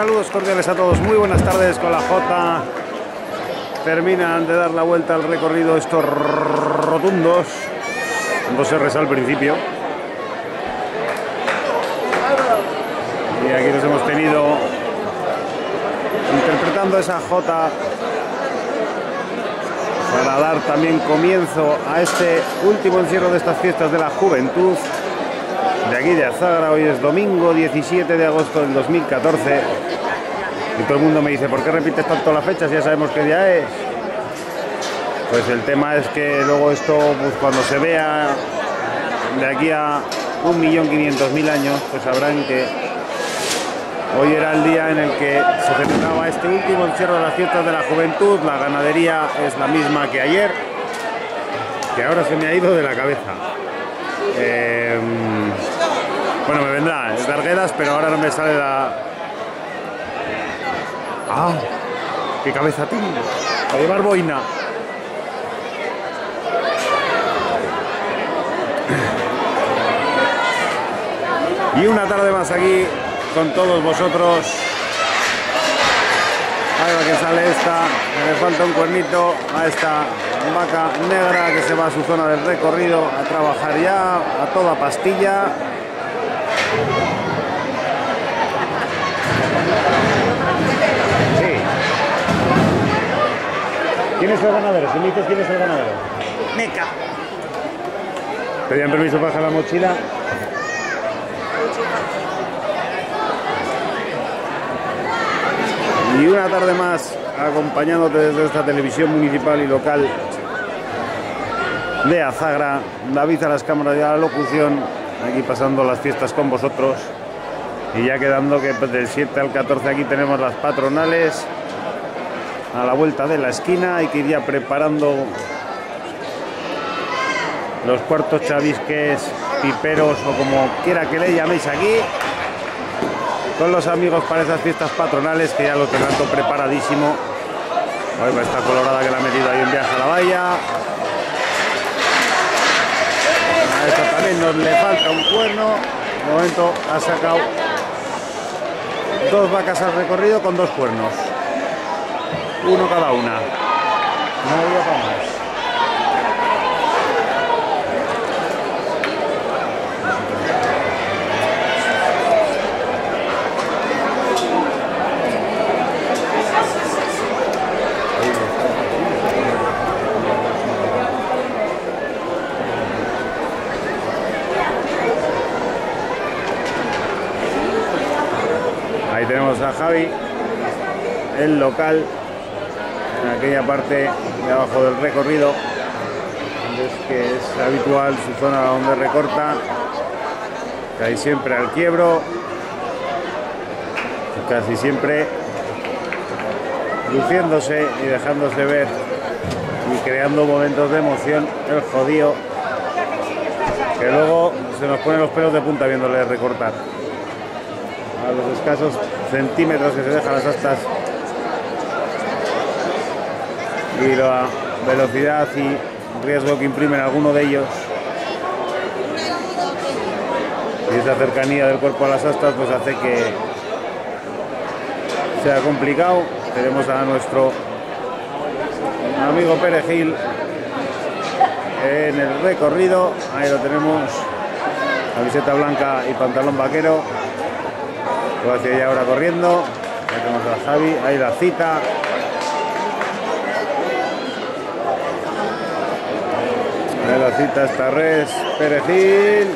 saludos cordiales a todos, muy buenas tardes con la J. Terminan de dar la vuelta al recorrido estos rotundos, dos R's al principio. Y aquí nos hemos tenido interpretando esa J para dar también comienzo a este último encierro de estas fiestas de la juventud de aquí de Azagra. Hoy es domingo 17 de agosto del 2014. Y todo el mundo me dice, ¿por qué repites tanto la fecha si ya sabemos qué día es? Pues el tema es que luego esto, pues cuando se vea de aquí a 1.500.000 años, pues sabrán que hoy era el día en el que se celebraba este último encierro de las fiestas de la juventud. La ganadería es la misma que ayer, que ahora se me ha ido de la cabeza. Em, bueno, me vendrá, es Darguedas, pero ahora no me sale la... ¡Ah! ¡Qué cabeza tengo! A llevar boina. Y una tarde más aquí con todos vosotros. Ahí va que sale esta, me falta un cuernito a esta vaca negra que se va a su zona del recorrido a trabajar ya a toda pastilla. Sí. ¿Quién es el ganadero? Si me dices quién es el ganadero. Meca. Pedían permiso para dejar la mochila. Y una tarde más acompañándote desde esta televisión municipal y local de Azagra. David a las cámaras y a la locución, aquí pasando las fiestas con vosotros. Y ya quedando que del 7 al 14 aquí tenemos las patronales a la vuelta de la esquina. Hay que ir ya preparando los cuartos chavisques, piperos o como quiera que le llaméis aquí con los amigos para esas fiestas patronales que ya lo tengo preparadísimo. Hoy va colorada que la ha metido ahí en viaje a la valla. A esta también nos le falta un cuerno. De momento ha sacado dos vacas al recorrido con dos cuernos. Uno cada una. No había para más. Tenemos a Javi, el local, en aquella parte de abajo del recorrido, es que es habitual su zona donde recorta, casi siempre al quiebro, casi siempre luciéndose y dejándose ver y creando momentos de emoción el jodido que luego se nos ponen los pelos de punta viéndole recortar. A los escasos centímetros que se dejan las astas. Y la velocidad y riesgo que imprimen alguno de ellos. Y esa cercanía del cuerpo a las astas pues hace que sea complicado. Tenemos a nuestro amigo Perejil en el recorrido. Ahí lo tenemos. Camiseta blanca y pantalón vaquero lo hacia allá ahora corriendo. Ahí tenemos a Javi, ahí la cita. Ahí la cita esta res, perejil.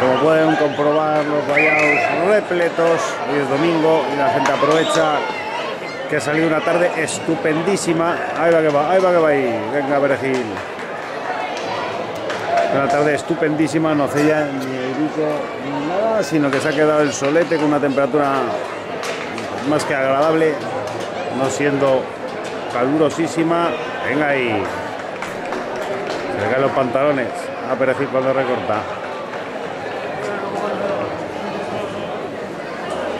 Como pueden comprobar los vallados repletos, hoy es domingo y la gente aprovecha que ha salido una tarde estupendísima. Ahí va que va, ahí va que va ahí. Venga, Perejil. Una tarde estupendísima, no hace ya ni erico ni nada, sino que se ha quedado el solete con una temperatura más que agradable, no siendo calurosísima. Venga ahí. Se caen los pantalones a Perejil cuando recorta.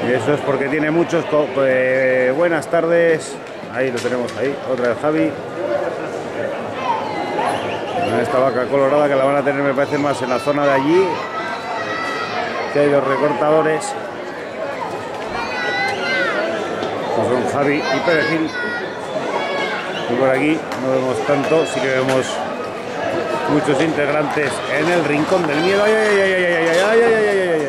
Y eso es porque tiene muchos. Eh, buenas tardes. Ahí lo tenemos ahí. Otra vez Javi. Esta vaca colorada que la van a tener, me parece, más en la zona de allí. Que hay los recortadores. Pues son Javi y Perejil. Y por aquí no vemos tanto, sí que vemos muchos integrantes en el rincón del miedo. ¡Ay, ay, ay,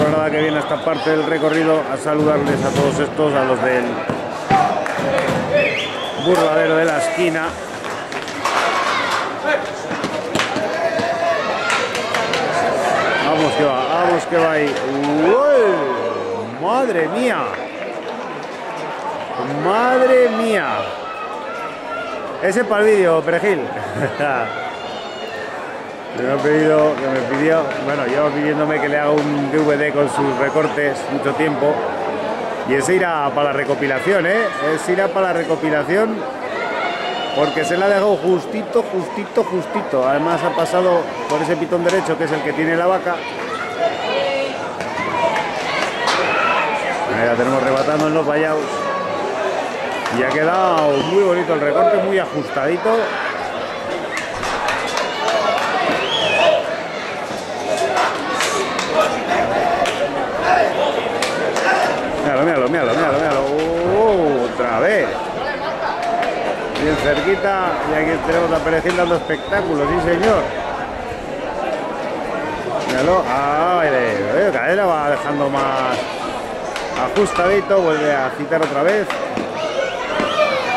a esta colorada que viene esta parte del recorrido a saludarles a todos estos, a los del burladero de la esquina. Vamos que va, vamos que va ahí. ¡Madre mía! ¡Madre mía! Ese para el vídeo, Perejil. me pedido, que me pidió, bueno, lleva pidiéndome que le haga un DVD con sus recortes mucho tiempo. Y ese irá para la recopilación, ¿eh? Ese irá para la recopilación porque se le ha dejado justito, justito, justito. Además ha pasado por ese pitón derecho que es el que tiene la vaca. Ahí la tenemos rebatando en los vallados. Y ha quedado muy bonito el recorte, muy ajustadito. Míralo, míralo, míralo. Uh, otra vez. Bien cerquita. Y aquí tenemos a Perejil dando espectáculos, sí señor. Míralo. Cada vez la va dejando más ajustadito. Vuelve a citar otra vez.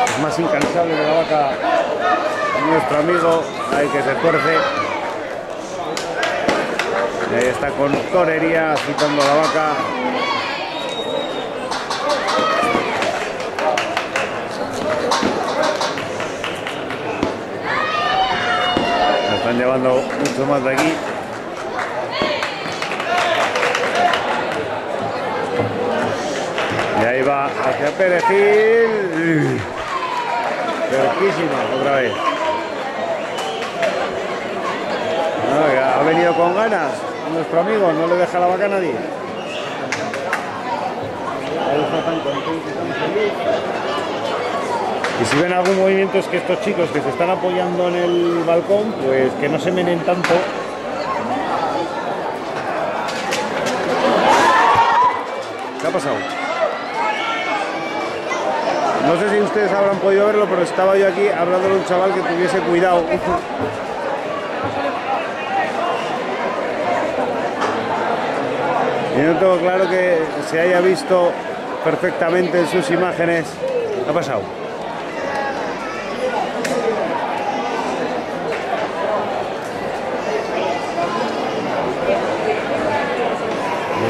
Es más incansable de la vaca nuestro amigo. Ahí que se tuerce. Ahí está con torería citando la vaca. Están llevando mucho más de aquí. Y ahí va hacia Perejil. Cerquísima otra vez. No, ha venido con ganas nuestro amigo, no le deja la vaca a nadie. Ahí está tan contento y feliz. Y si ven algún movimiento es que estos chicos que se están apoyando en el balcón, pues que no se menen tanto. ¿Qué ha pasado? No sé si ustedes habrán podido verlo, pero estaba yo aquí hablando de un chaval que tuviese cuidado. Y no tengo claro que se haya visto perfectamente en sus imágenes. ¿Qué ha pasado?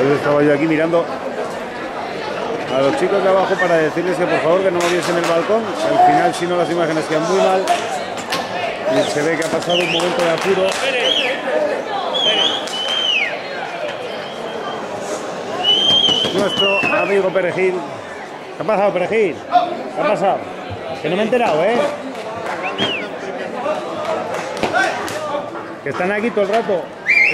Entonces estaba yo aquí mirando a los chicos de abajo para decirles que por favor que no moviesen el balcón. Al final, si no, las imágenes quedan muy mal. Y se ve que ha pasado un momento de apuro. Nuestro amigo Perejil. ¿Qué ha pasado, Perejil? ¿Qué ha pasado? Que no me he enterado, ¿eh? Que están aquí todo el rato.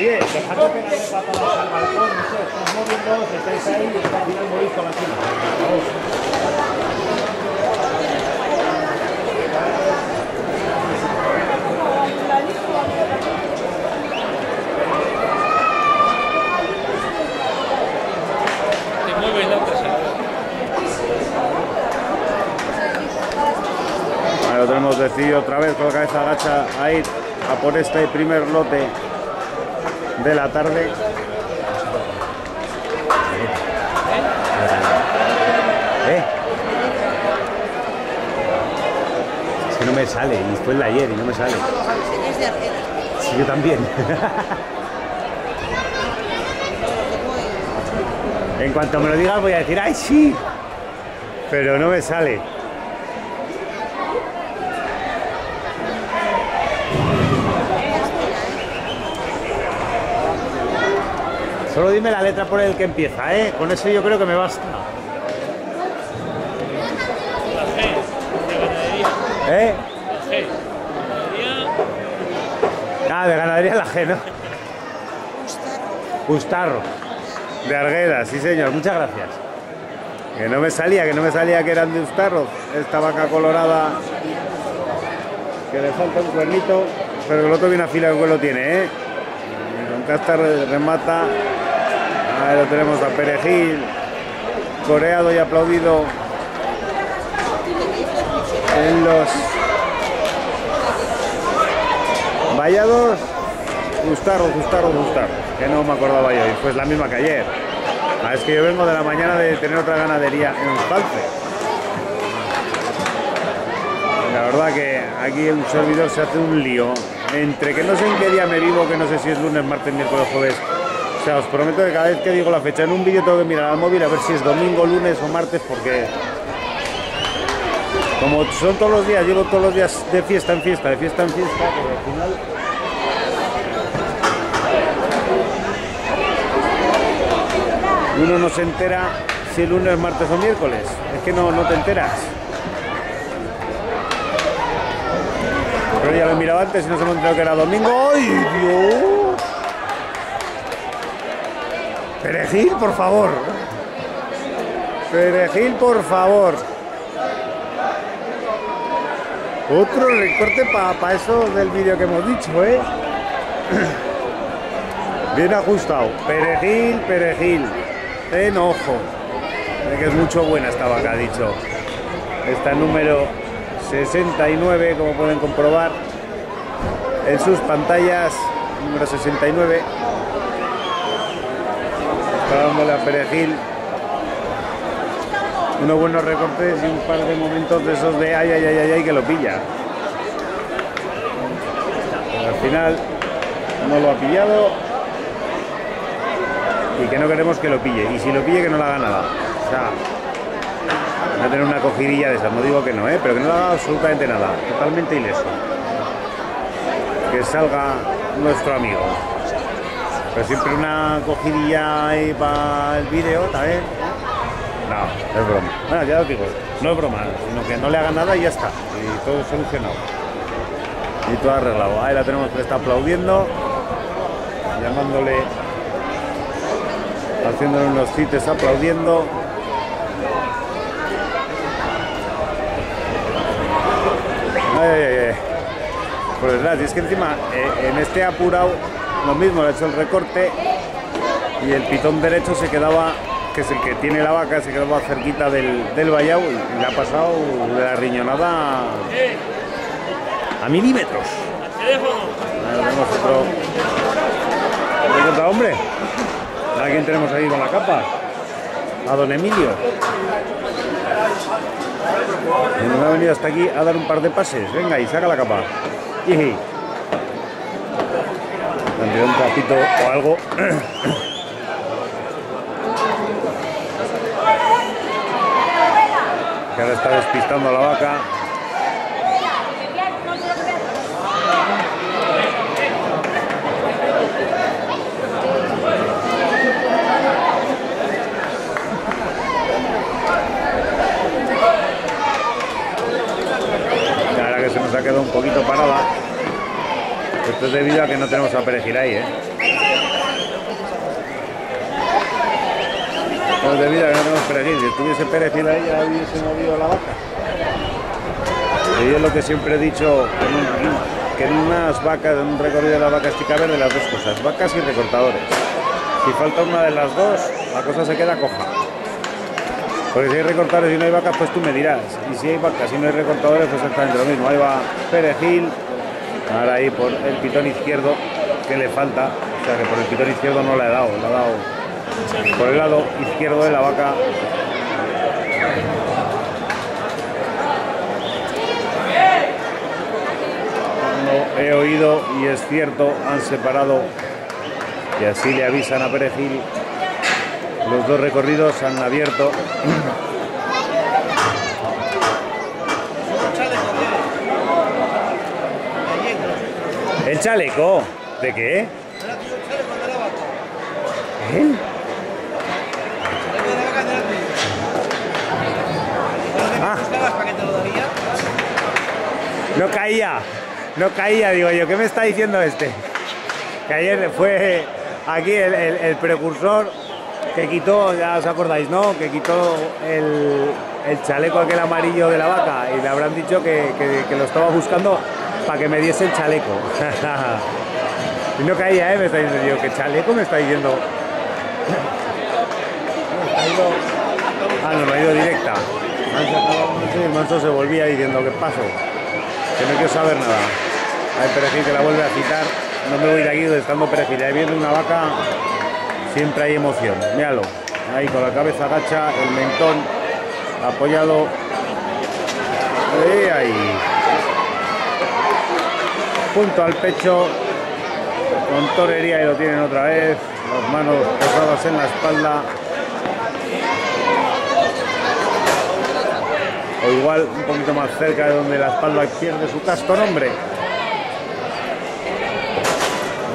Oye, dejad de pegarle patadas al balcón, no sé, estás moviendo, estáis ahí y al final movís con la. Vamos. Te mueve la otra. Ahí lo tenemos decidido otra vez con la cabeza agacha a ir a por este primer lote de la tarde. ¿Eh? Es que no me sale, y fue el de ayer y no me sale. Sí, yo también. En cuanto me lo digas voy a decir, ¡ay, sí! Pero no me sale. Solo dime la letra por el que empieza, ¿eh? Con eso yo creo que me basta. La G de ganadería. ¿Eh? La G. Ganadería. Ah, de ganadería la G, ¿no? Gustarro. De Argueda, sí señor, muchas gracias. Que no me salía, que no me salía que eran de Ustarro. Esta vaca colorada que le falta un cuernito, pero el otro bien afilado que lo tiene, ¿eh? Castar remata. Ahí lo tenemos a Perejil, coreado y aplaudido en los vallados. Gustarro, Gustarro, Gustarro, que no me acordaba yo, y pues la misma que ayer. Ah, es que yo vengo de la mañana de tener otra ganadería en Falce. La verdad que aquí un servidor se hace un lío. Entre que no sé en qué día me vivo, que no sé si es lunes, martes, miércoles, jueves. O sea, os prometo que cada vez que digo la fecha en un vídeo tengo que mirar al móvil a ver si es domingo, lunes o martes, porque como son todos los días, llevo todos los días de fiesta en fiesta, de fiesta en fiesta, pues al final uno no se entera si el lunes, martes o miércoles. Es que no, no te enteras. Pero ya lo he mirado antes y no se me enterado que era domingo. ¡Ay, Dios! Perejil, por favor. Perejil, por favor. Otro recorte para eso del vídeo que hemos dicho, ¿eh? Bien ajustado. Perejil, perejil. Enojo. Es que es mucho buena esta vaca, ha dicho. Está número 69, como pueden comprobar en sus pantallas. Número 69. Dándole a perejil. Unos buenos recortes y un par de momentos de esos de ay, ay, ay, ay, ay, que lo pilla. Al final no lo ha pillado y que no queremos que lo pille. Y si lo pille, que no le haga nada. O sea, a tener una cogidilla de esas, no digo que no, ¿eh? pero que no le haga absolutamente nada. Totalmente ileso. Que salga nuestro amigo. Pero siempre una cogidilla ahí para el vídeo también. No, es broma. Bueno, ya os digo, no es broma, sino que no le haga nada y ya está. Y todo solucionado. Y todo arreglado. Ahí la tenemos que está aplaudiendo, llamándole, haciéndole unos cites aplaudiendo. Y es que encima eh, en este apurado lo mismo, le ha hecho el recorte y el pitón derecho se quedaba que es el que tiene la vaca, se quedaba cerquita del, del vallado y le ha pasado la riñonada a milímetros. Ahí tenemos otro. ¿Te cuenta, hombre? ¿A tenemos ahí con la capa? A don Emilio. Nos ha venido hasta aquí a dar un par de pases. Venga, y saca la capa. Tendría un trapito o algo. que ahora está despistando a la vaca. Verdad que se nos ha quedado un poquito parada. Esto es debido a que no tenemos a perejil ahí, ¿eh? Esto es debido a que no tenemos perejil. Si estuviese perejil ahí ya hubiese movido la vaca. Y es lo que siempre he dicho, que en unas vacas, en un recorrido de las vacas tiene que haber de las dos cosas, vacas y recortadores. Si falta una de las dos, la cosa se queda coja. Porque si hay recortadores y no hay vacas, pues tú me dirás. Y si hay vacas y no hay recortadores, pues exactamente lo mismo. Ahí va Perejil, ahora ahí por el pitón izquierdo, que le falta. O sea que por el pitón izquierdo no le ha dado, le ha dado por el lado izquierdo de la vaca. No he oído y es cierto, han separado y así le avisan a Perejil Los dos recorridos han abierto. ¿El chaleco? ¿De qué? Ah. No caía, no caía, digo yo, ¿qué me está diciendo este? Que ayer fue aquí el, precursor que quitó, ya os acordáis, ¿no? Que quitó el, chaleco aquel amarillo de la vaca y le habrán dicho que lo estaba buscando para que me diese el chaleco. y no caía, ¿eh? Me está diciendo yo, ¿qué chaleco me está diciendo? Ah, no, no ha ido directa. Y el manso se volvía diciendo, ¿qué pasó? Que no quiero saber nada. Hay perejil que la vuelve a citar. No me voy de aquí estando perejil. Ahí viendo una vaca, siempre hay emoción. Míralo. Ahí con la cabeza agacha, el mentón apoyado. Ahí, ahí. Junto al pecho, con torería y lo tienen otra vez. Las manos posadas en la espalda. O igual un poquito más cerca de donde la espalda pierde su casco nombre.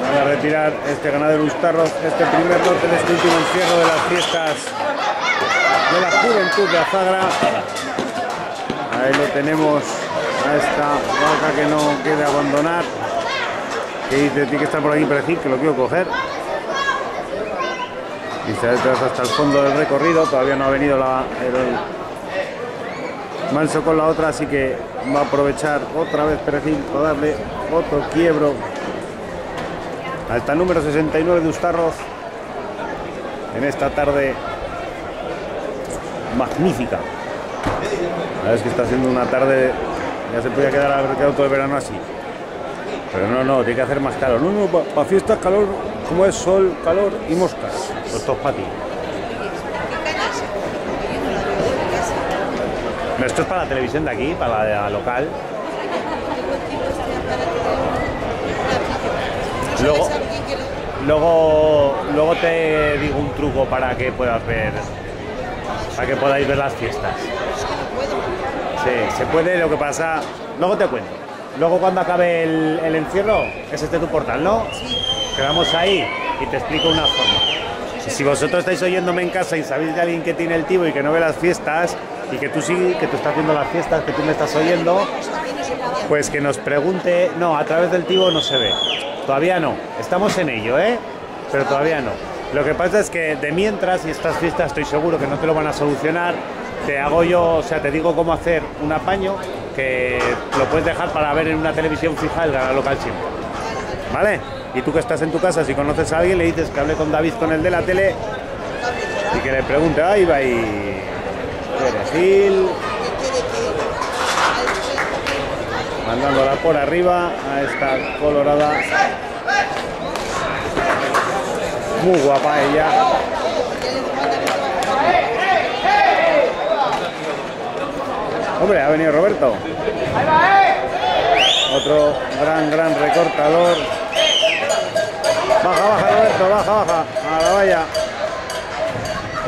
Van a retirar este ganadero Ustarroz, este primer lote de este último encierro de las fiestas de la juventud de Azagra. Ahí lo tenemos a esta vaca que no quiere abandonar. Que dice, tiene que estar por aquí perejil, que lo quiero coger. Y se detrás hasta el fondo del recorrido, todavía no ha venido la, el, Manso con la otra, así que va a aprovechar otra vez Perejil para darle otro quiebro el número 69 de Ustarroz en esta tarde magnífica. Es que está haciendo una tarde, ya se podía quedar quedado todo el verano así. Pero no, no, tiene que hacer más calor. No, no, para fiestas calor, como es sol, calor y moscas. Pues es para ti. No, esto es para la televisión de aquí, para la local. Luego, luego, luego te digo un truco para que puedas ver, para que podáis ver las fiestas. Sí, se puede, lo que pasa, luego te cuento. Luego cuando acabe el, el encierro, es este tu portal, ¿no? Quedamos ahí y te explico una forma. Si vosotros estáis oyéndome en casa y sabéis de alguien que tiene el tibo y que no ve las fiestas y que tú sí, que tú estás viendo las fiestas, que tú me estás oyendo, pues que nos pregunte, no, a través del tibo no se ve. Todavía no, estamos en ello, ¿eh? Pero todavía no. Lo que pasa es que de mientras, y estas fiestas estoy seguro que no te lo van a solucionar, te hago yo, o sea, te digo cómo hacer un apaño que lo puedes dejar para ver en una televisión fija el canal local siempre. ¿Vale? Y tú que estás en tu casa, si conoces a alguien, le dices que hable con David con el de la tele y que le pregunte, ahí va y perejil, mandándola por arriba a esta colorada. Muy guapa ella. Hombre, ha venido Roberto. Otro gran, gran recortador. Baja, baja, Roberto, baja, baja. A la valla.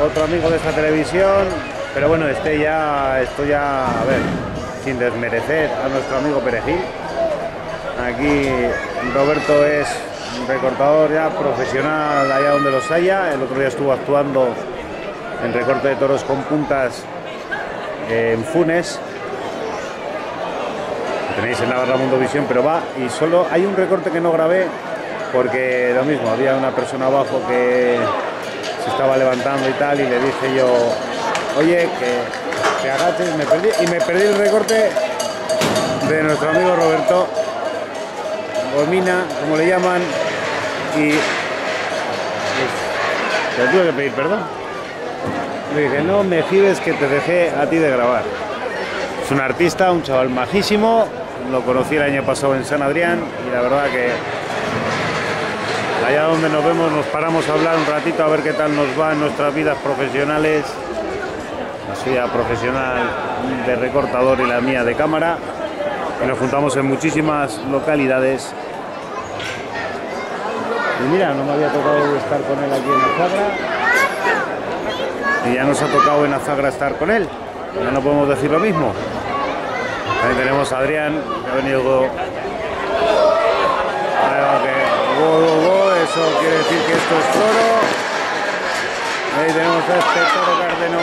Otro amigo de esta televisión. Pero bueno, este ya, esto ya, a ver, sin desmerecer a nuestro amigo Perejil. Aquí Roberto es recortador ya profesional allá donde los haya. El otro día estuvo actuando en recorte de toros con puntas en Funes. Tenéis en Navarra Mundo Visión, pero va y solo hay un recorte que no grabé porque lo mismo, había una persona abajo que se estaba levantando y tal y le dije yo, oye, que te agaches, me perdí, y me perdí el recorte de nuestro amigo Roberto Gomina, como le llaman, y pues, le tuve que pedir perdón. Le dije, no me fibes que te dejé a ti de grabar. Es un artista, un chaval majísimo, lo conocí el año pasado en San Adrián y la verdad que allá donde nos vemos nos paramos a hablar un ratito a ver qué tal nos va en nuestras vidas profesionales, la suya profesional de recortador y la mía de cámara, y nos juntamos en muchísimas localidades. Y mira, no me había tocado estar con él aquí en la cuadra. Y ya nos ha tocado en Azagra estar con él. Ya no podemos decir lo mismo. También tenemos a Adrián, que ha venido. Ahí go, eso quiere decir que esto es toro. Ahí tenemos a este toro cárdeno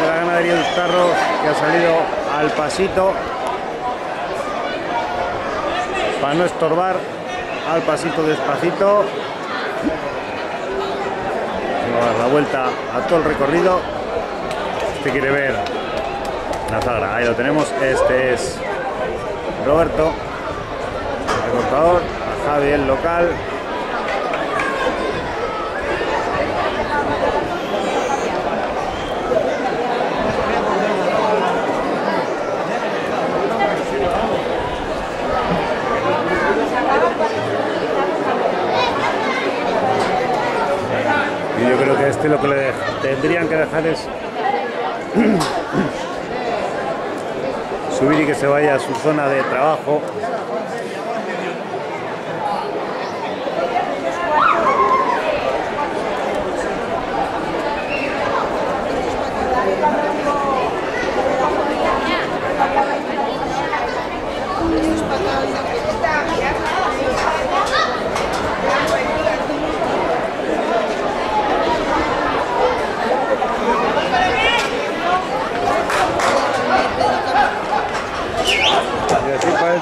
de la ganadería de Ustarro que ha salido al pasito para no estorbar al pasito despacito Vamos a dar la vuelta a todo el recorrido este quiere ver la zagra ahí lo tenemos. Este es Roberto el recortador a Javi el local. Y yo creo que este lo que le tendrían que dejar es subir y que se vaya a su zona de trabajo.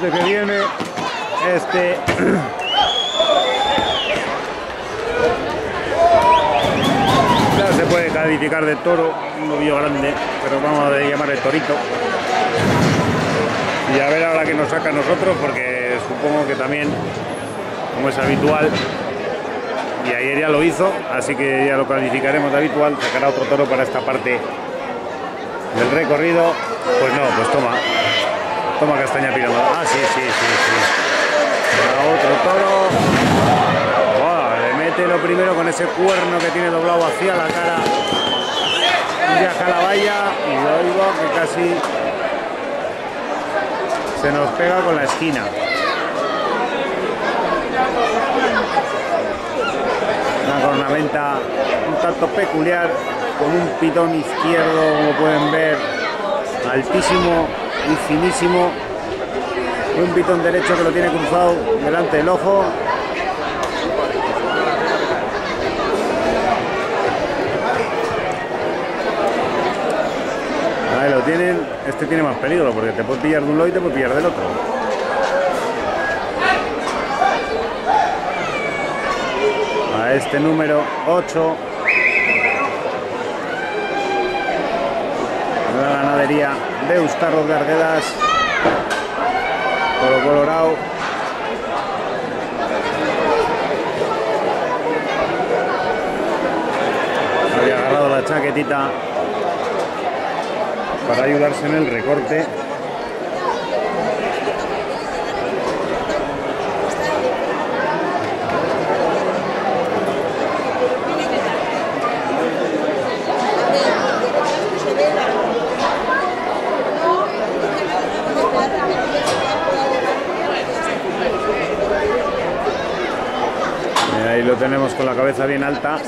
Que viene este. Ya se puede calificar de toro, un novillo grande, pero vamos a llamar el torito. Y a ver ahora que nos saca a nosotros, porque supongo que también, como es habitual, y ayer ya lo hizo, así que ya lo calificaremos de habitual, sacará otro toro para esta parte del recorrido. Pues no, pues toma, Toma castaña pirando. Ah, sí, sí, sí, sí. Ahora otro toro. Le mete lo primero con ese cuerno que tiene doblado hacia la cara. Viaja la valla y lo oigo que casi se nos pega con la esquina. Una cornamenta un tanto peculiar con un pitón izquierdo, como pueden ver, altísimo y finísimo. Un pitón derecho que lo tiene cruzado delante del ojo. Lo tienen. Este tiene más peligro porque te puede pillar de un lado y te puede pillar del otro. A este número 8 la ganadería de Eustarros de Arguedas, Toro Colorado. Había agarrado la chaquetita para ayudarse en el recorte. Eh, Ahí lo tenemos con la cabeza bien alta.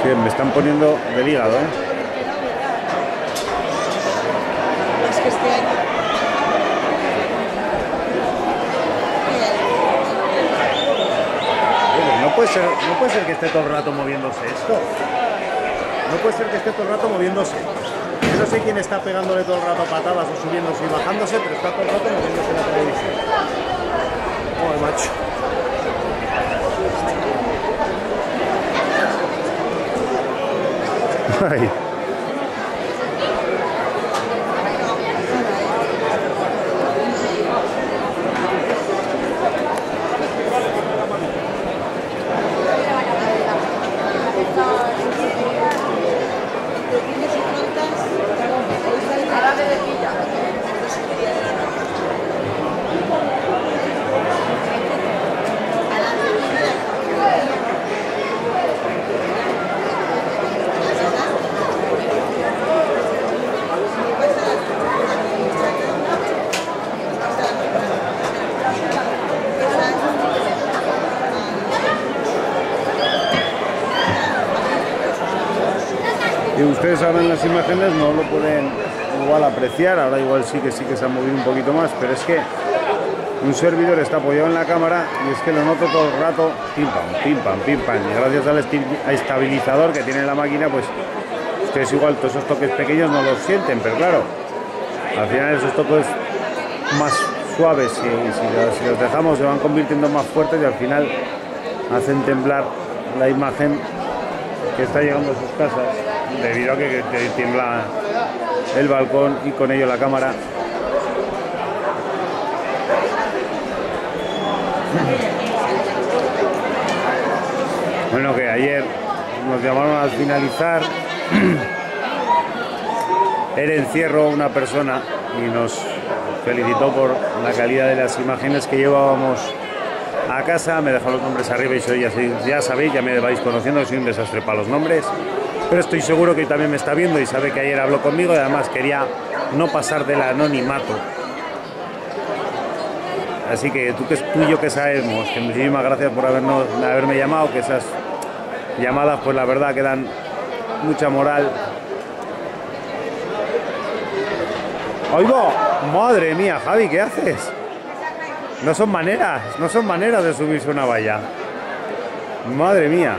Sí, me están poniendo del hígado, ¿eh? Este No puede, ser, no puede ser que esté todo el rato moviéndose esto. No puede ser que esté todo el rato moviéndose. Yo no sé quién está pegándole todo el rato patadas o subiéndose y bajándose, pero está todo el rato moviéndose la televisión. Joder, macho. Las imágenes no lo pueden igual apreciar, ahora igual sí que sí que se ha movido un poquito más, pero es que un servidor está apoyado en la cámara y es que lo noto todo el rato, pim pam, pim pam, pim pam, y gracias al estabilizador que tiene la máquina, pues ustedes igual todos esos toques pequeños no los sienten, pero claro, al final esos toques más suaves si, si los dejamos se van convirtiendo más fuertes y al final hacen temblar la imagen que está llegando a sus casas debido a que, que tiembla el balcón y con ello la cámara. Bueno, que ayer nos llamaron al finalizar el encierro una persona y nos felicitó por la calidad de las imágenes que llevábamos a casa, me dejó los nombres arriba y soy- ya sabéis, ya me vais conociendo, soy un desastre para los nombres, pero estoy seguro que también me está viendo y sabe que ayer habló conmigo y además quería no pasar del anonimato. Así que tú, que, tú y yo que sabemos, que muchísimas gracias por habernos, haberme llamado, que esas llamadas pues la verdad que dan mucha moral. Oigo, madre mía, Javi, ¿qué haces? No son maneras, no son maneras de subirse una valla. Madre mía.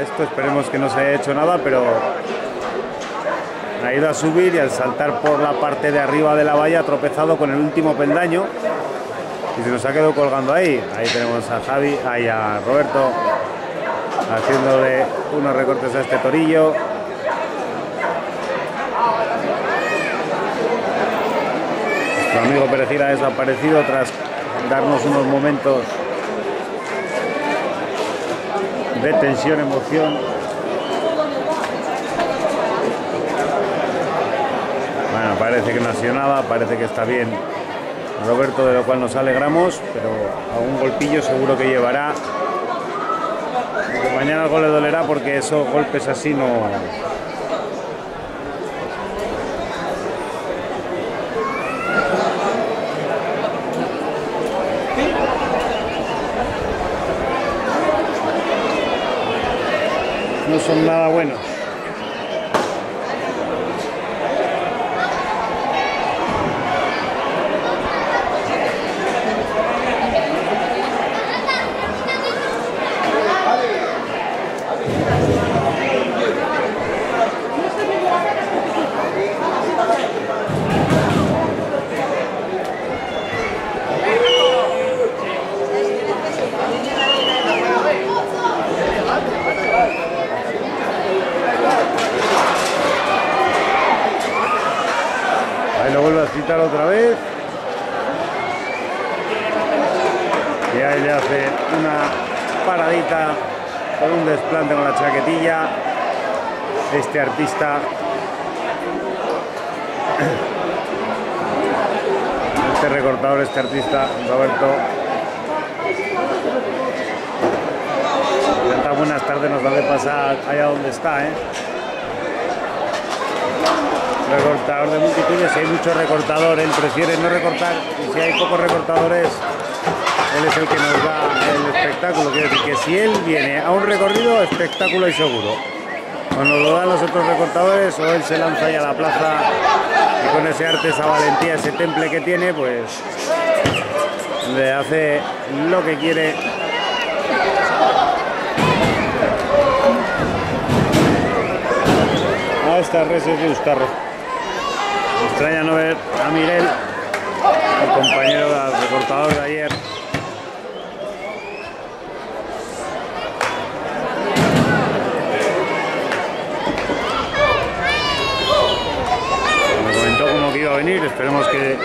Esto esperemos que no se haya hecho nada, pero ha ido a subir y al saltar por la parte de arriba de la valla ha tropezado con el último peldaño y se nos ha quedado colgando ahí. Ahí tenemos a Javi, ahí a Roberto haciéndole unos recortes a este torillo. Nuestro amigo Perejil ha desaparecido tras darnos unos momentos de tensión, emoción. Bueno, parece que no ha sido nada, parece que está bien Roberto, de lo cual nos alegramos, pero algún golpillo seguro que llevará. Mañana algo le dolerá porque esos golpes así no, son nada buenos. Ahí lo vuelve a citar otra vez. Y ahí le hace una paradita desplante con la chaquetilla. Este artista. Este recortador, este artista, Roberto. Buenas tardes nos da de pasar allá donde está, ¿eh? recortador de multitudes, si hay mucho recortador, él prefiere no recortar y si hay pocos recortadores, él es el que nos da el espectáculo. Quiere decir que si él viene a un recorrido, espectáculo y seguro. O nos lo dan los otros recortadores o él se lanza ahí a la plaza y con ese arte, esa valentía, ese temple que tiene, pues le hace lo que quiere a estas reses de Euskarro. Me extraña no ver a Miguel, el compañero recortador de ayer. Me comentó esperemos que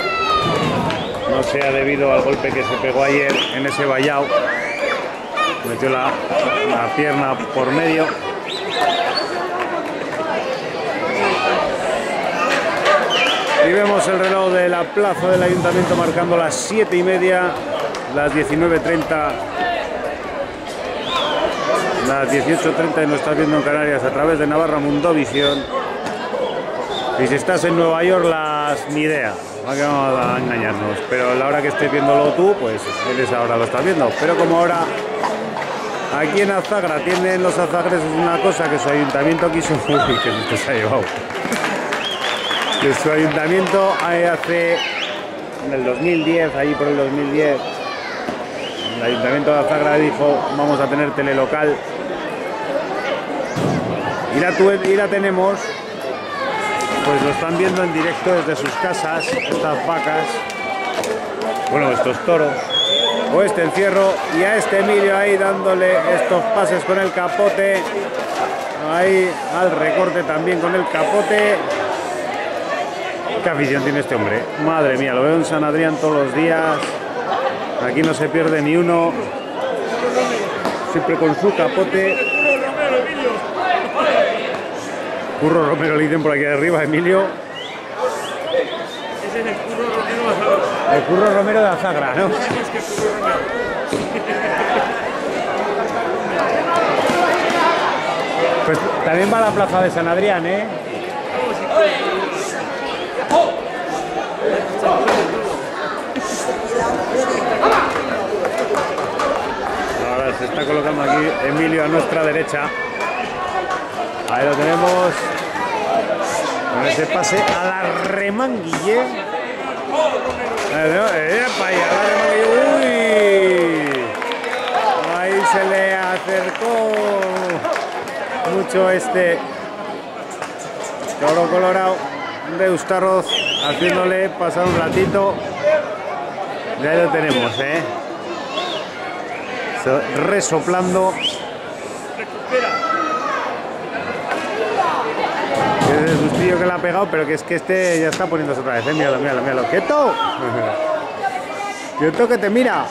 no sea debido al golpe que se pegó ayer en ese vallado. Metió la, la pierna por medio. Y vemos el reloj de la plaza del ayuntamiento marcando las 7 y media, las 19.30, las 18.30 y nos estás viendo en Canarias a través de Navarra Mundovisión. Y si estás en Nueva York, ni idea, que vamos a engañarnos. Pero la hora que estés viéndolo tú, pues en esa hora lo estás viendo. Pero como ahora Aquí en Azagra tienen los azagreses una cosa que su ayuntamiento quiso. Uy, que se ha llevado. Que su ayuntamiento eh, hace. En el 2010, ahí por el 2010, el ayuntamiento de Azagra dijo: Vamos a tener telelocal. Y la, y la tenemos. Pues lo están viendo en directo desde sus casas, estas vacas. Bueno, estos toros. O este encierro y a este Emilio ahí dándole estos pases con el capote. Ahí al recorte también con el capote. Qué afición tiene este hombre madre mía lo veo en San Adrián todos los días. Aquí no se pierde ni uno. Siempre con su capote Curro Romero le dicen por aquí arriba Emilio Ese es el curro Romero Azar. el Curro Romero de Azagra ¿no? Pues también va a la plaza de San Adrián, ¿eh? Ahora se está colocando aquí Emilio a nuestra derecha. Ahí lo tenemos. Con ese pase a la remanguille. Y. Ahí se le acercó mucho este toro colorado de Eustarroz haciéndole pasar un ratito. Ya lo tenemos, ¿eh? So- Resoplando. Es el sustillo que le ha pegado, pero que es que este ya está poniéndose otra vez, ¿eh? Míralo, míralo, míralo. ¡Quieto! ¡Quieto que te mira!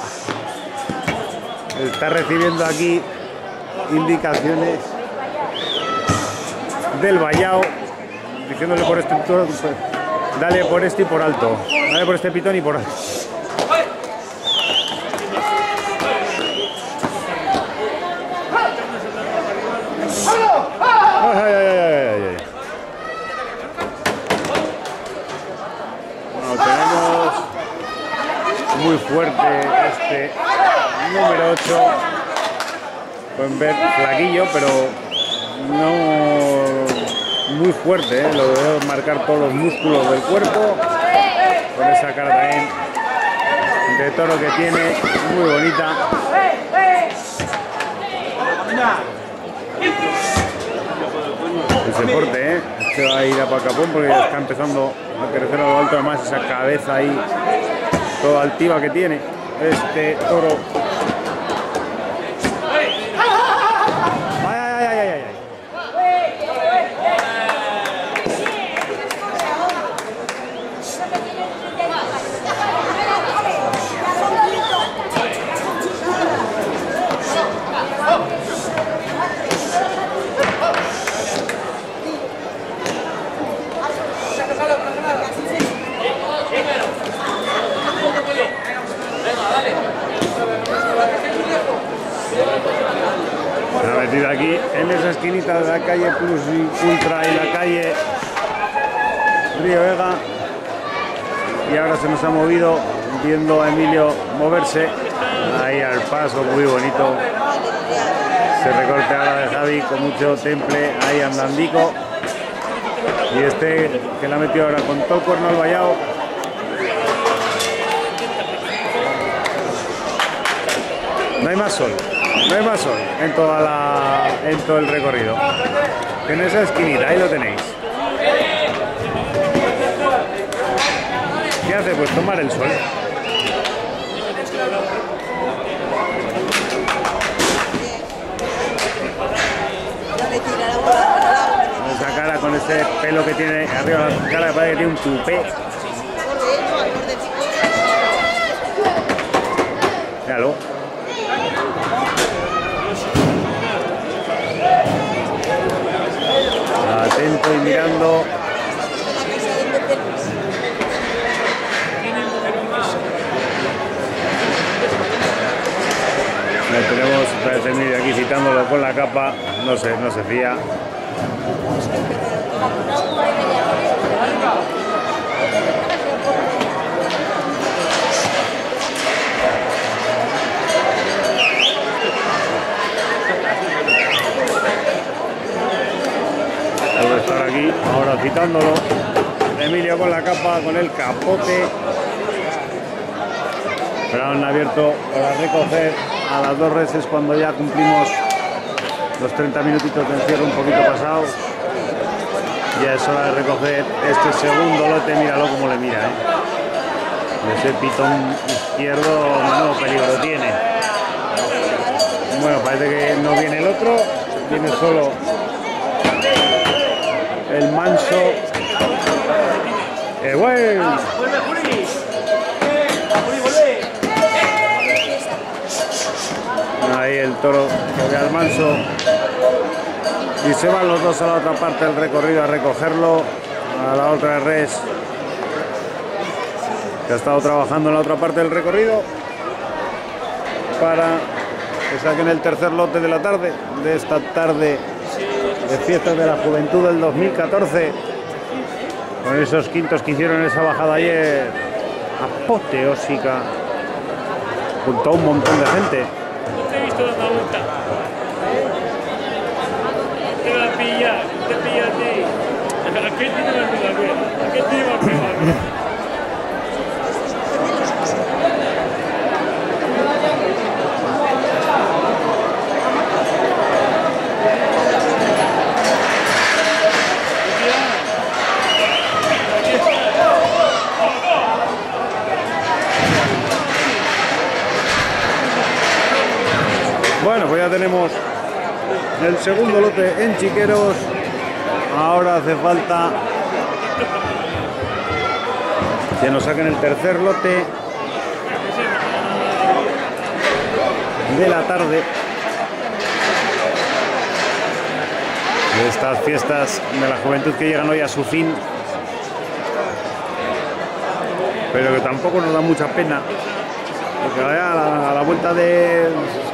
Está recibiendo aquí indicaciones del vallado diciéndole por este pues, dale por este y por alto dale por este pitón y por alto ay, ay, ay. Bueno, tenemos muy fuerte este número 8 pueden ver flaquillo pero no muy fuerte ¿eh? lo veo marcar todos los músculos del cuerpo con esa cara también de toro que tiene muy bonita ese porte ¿eh? este va a ir a Pacapón porque está empezando a crecer a lo alto además esa cabeza ahí toda altiva que tiene este toro Ay, ay, ay, ay, ay, ay. Se ha metido aquí en esa esquinita de la calle Plus y Ultra y la calle Río Vega. Y ahora se nos ha movido viendo a Emilio moverse. Ahí al paso, muy bonito. Se recorte ahora de Javi con mucho temple ahí andandico. Y este que le ha metido ahora con todo el al vallado. No hay más sol, no hay más sol en, toda la, en todo el recorrido. En esa esquinita, ahí lo tenéis. ¿Qué hace? Pues tomar el sol. Ya me tira la bola para el lado. Con esa cara, con ese pelo que tiene arriba la cara, parece que tiene un tupé. Míralo. Atento y mirando. De de. Lo tenemos parece aquí citándolo con la capa. No sé, no se fía. Estar aquí, ahora citándolo. Emilio con la capa, con el capote. Pero han abierto para recoger a las dos reses cuando ya cumplimos los 30 minutitos de encierro un poquito pasados. Ya es hora de recoger este segundo lote, míralo como le mira, ¿eh? Ese pitón izquierdo, menudo peligro tiene. Bueno, parece que no viene el otro, viene solo el manso. ¡Eh, güey! Ahí el toro que al manso. Y se van los dos a la otra parte del recorrido a recogerlo. A la otra res que ha estado trabajando en la otra parte del recorrido para que saquen el tercer lote de la tarde, de esta tarde de fiestas de la juventud del 2014. Con esos quintos que hicieron esa bajada ayer, apoteósica, junto a un montón de gente. Te va a pillar, te pilla a ti. ¿A qué tiene la vida bien? ¿A qué tiene la vida bien? Bueno, pues ya tenemos el segundo lote en Chiqueros. Ahora hace falta que nos saquen el tercer lote de la tarde. De estas fiestas de la juventud que llegan hoy a su fin. Pero que tampoco nos da mucha pena. Porque a la, a la vuelta de.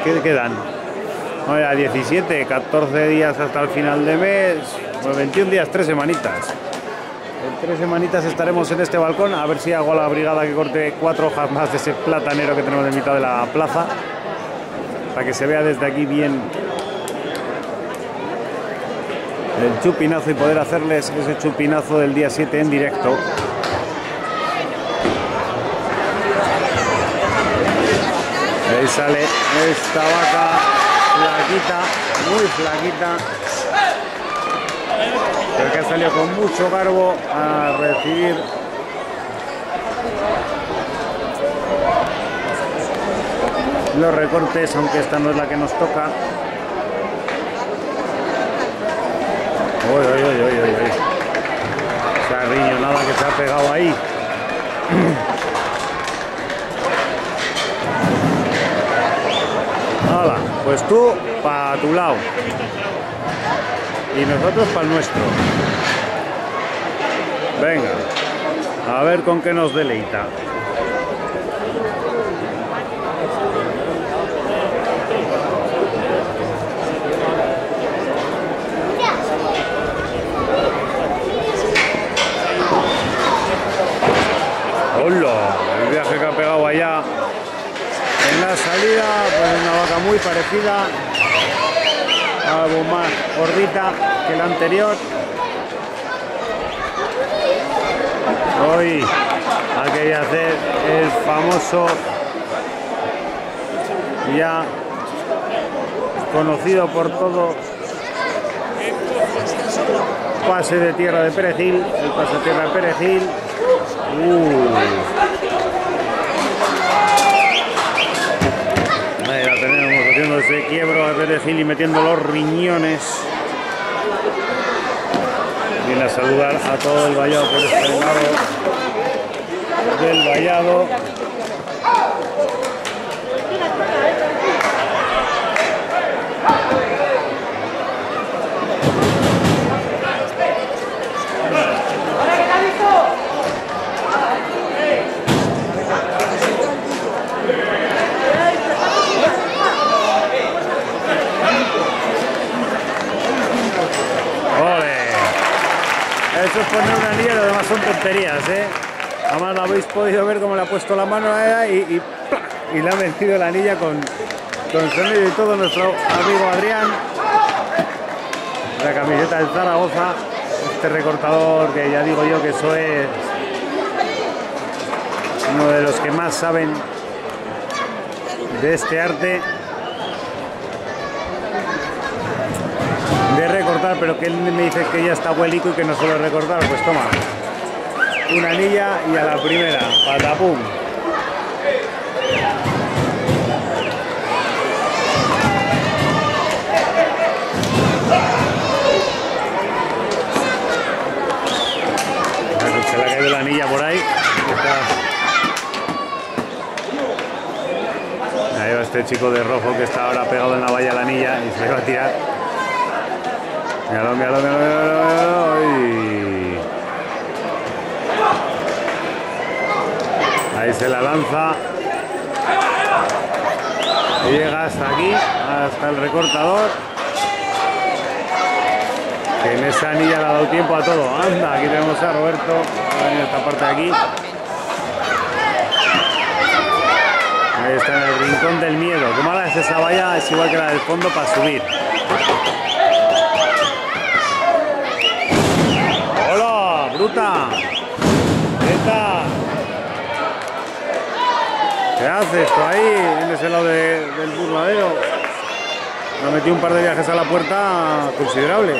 ¿Qué quedan? Vaya, 17, 14 días hasta el final de mes. Pues 21 días, 3 semanitas. En tres semanitas estaremos en este balcón. A ver si hago a la brigada que corte cuatro hojas más de ese platanero que tenemos en mitad de la plaza. Para que se vea desde aquí bien el chupinazo y poder hacerles ese chupinazo del día 7 en directo. Ahí sale esta vaca flaquita, muy flaquita, pero que ha salido con mucho garbo a recibir los recortes, aunque esta no es la que nos toca. Uy, uy, uy, uy, uy, uy. Carriño, nada que se ha pegado ahí. pues tú para tu lado. Y nosotros para el nuestro. Venga, a ver con qué nos deleita. ¡Hola! El viaje que ha pegado allá la salida, pues una vaca muy parecida, algo más gordita que la anterior. Hoy ha querido hacer el famoso ya conocido por todos pase de tierra de perejil, el pase de tierra de perejil. Uh. Ahí la ese quiebro de perejil y metiendo los riñones. Viene a saludar a todo el vallado por este lado del vallado. ¡Ole! Eso es poner una anillo, lo son tonterías, ¿eh? Además lo habéis podido ver cómo le ha puesto la mano a ella y, le ha metido la anilla con, con sonido y todo nuestro amigo Adrián. La camiseta del Zaragoza. este recortador que ya digo yo que eso es uno de los que más saben de este arte pero que él me dice que ya está huelico y que no suele recortar, pues toma, una anilla y a la primera, patapum. Se le ha caído la anilla por ahí. Ahí va este chico de rojo que está ahora pegado en la valla la anilla y se le va a tirar. Míralo, míralo, míralo, míralo. Ahí se la lanza. Y llega hasta aquí, hasta el recortador. Que en esa anilla le ha dado tiempo a todo. Anda, aquí tenemos a Roberto. En esta parte de aquí. Ahí está en el rincón del miedo. Qué mala es esa valla, es igual que la del fondo para subir. Bruta! ¡Neta! ¿Qué haces tú ahí, en ese lado de- del burladero? Ha metido un par de viajes a la puerta considerables.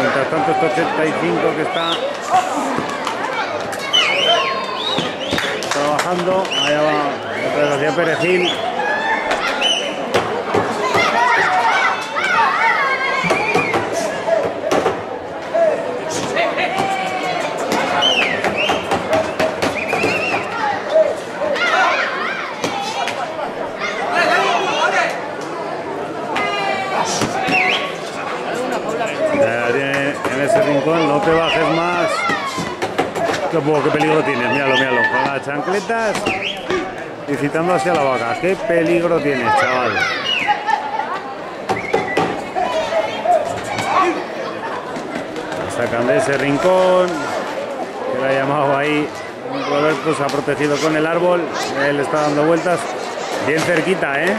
Mientras tanto, este 85 que está trabajando, allá va otra vez hacia Perejil. Ya tiene en ese no te bajes más. Poco, qué peligro tienes, míralo, míralo. Con las chancletas y citando hacia la vaca. Qué peligro tienes, chaval. La sacan de ese rincón. Que le ha llamado ahí. Roberto se ha protegido con el árbol. Él está dando vueltas. Bien cerquita, ¿eh?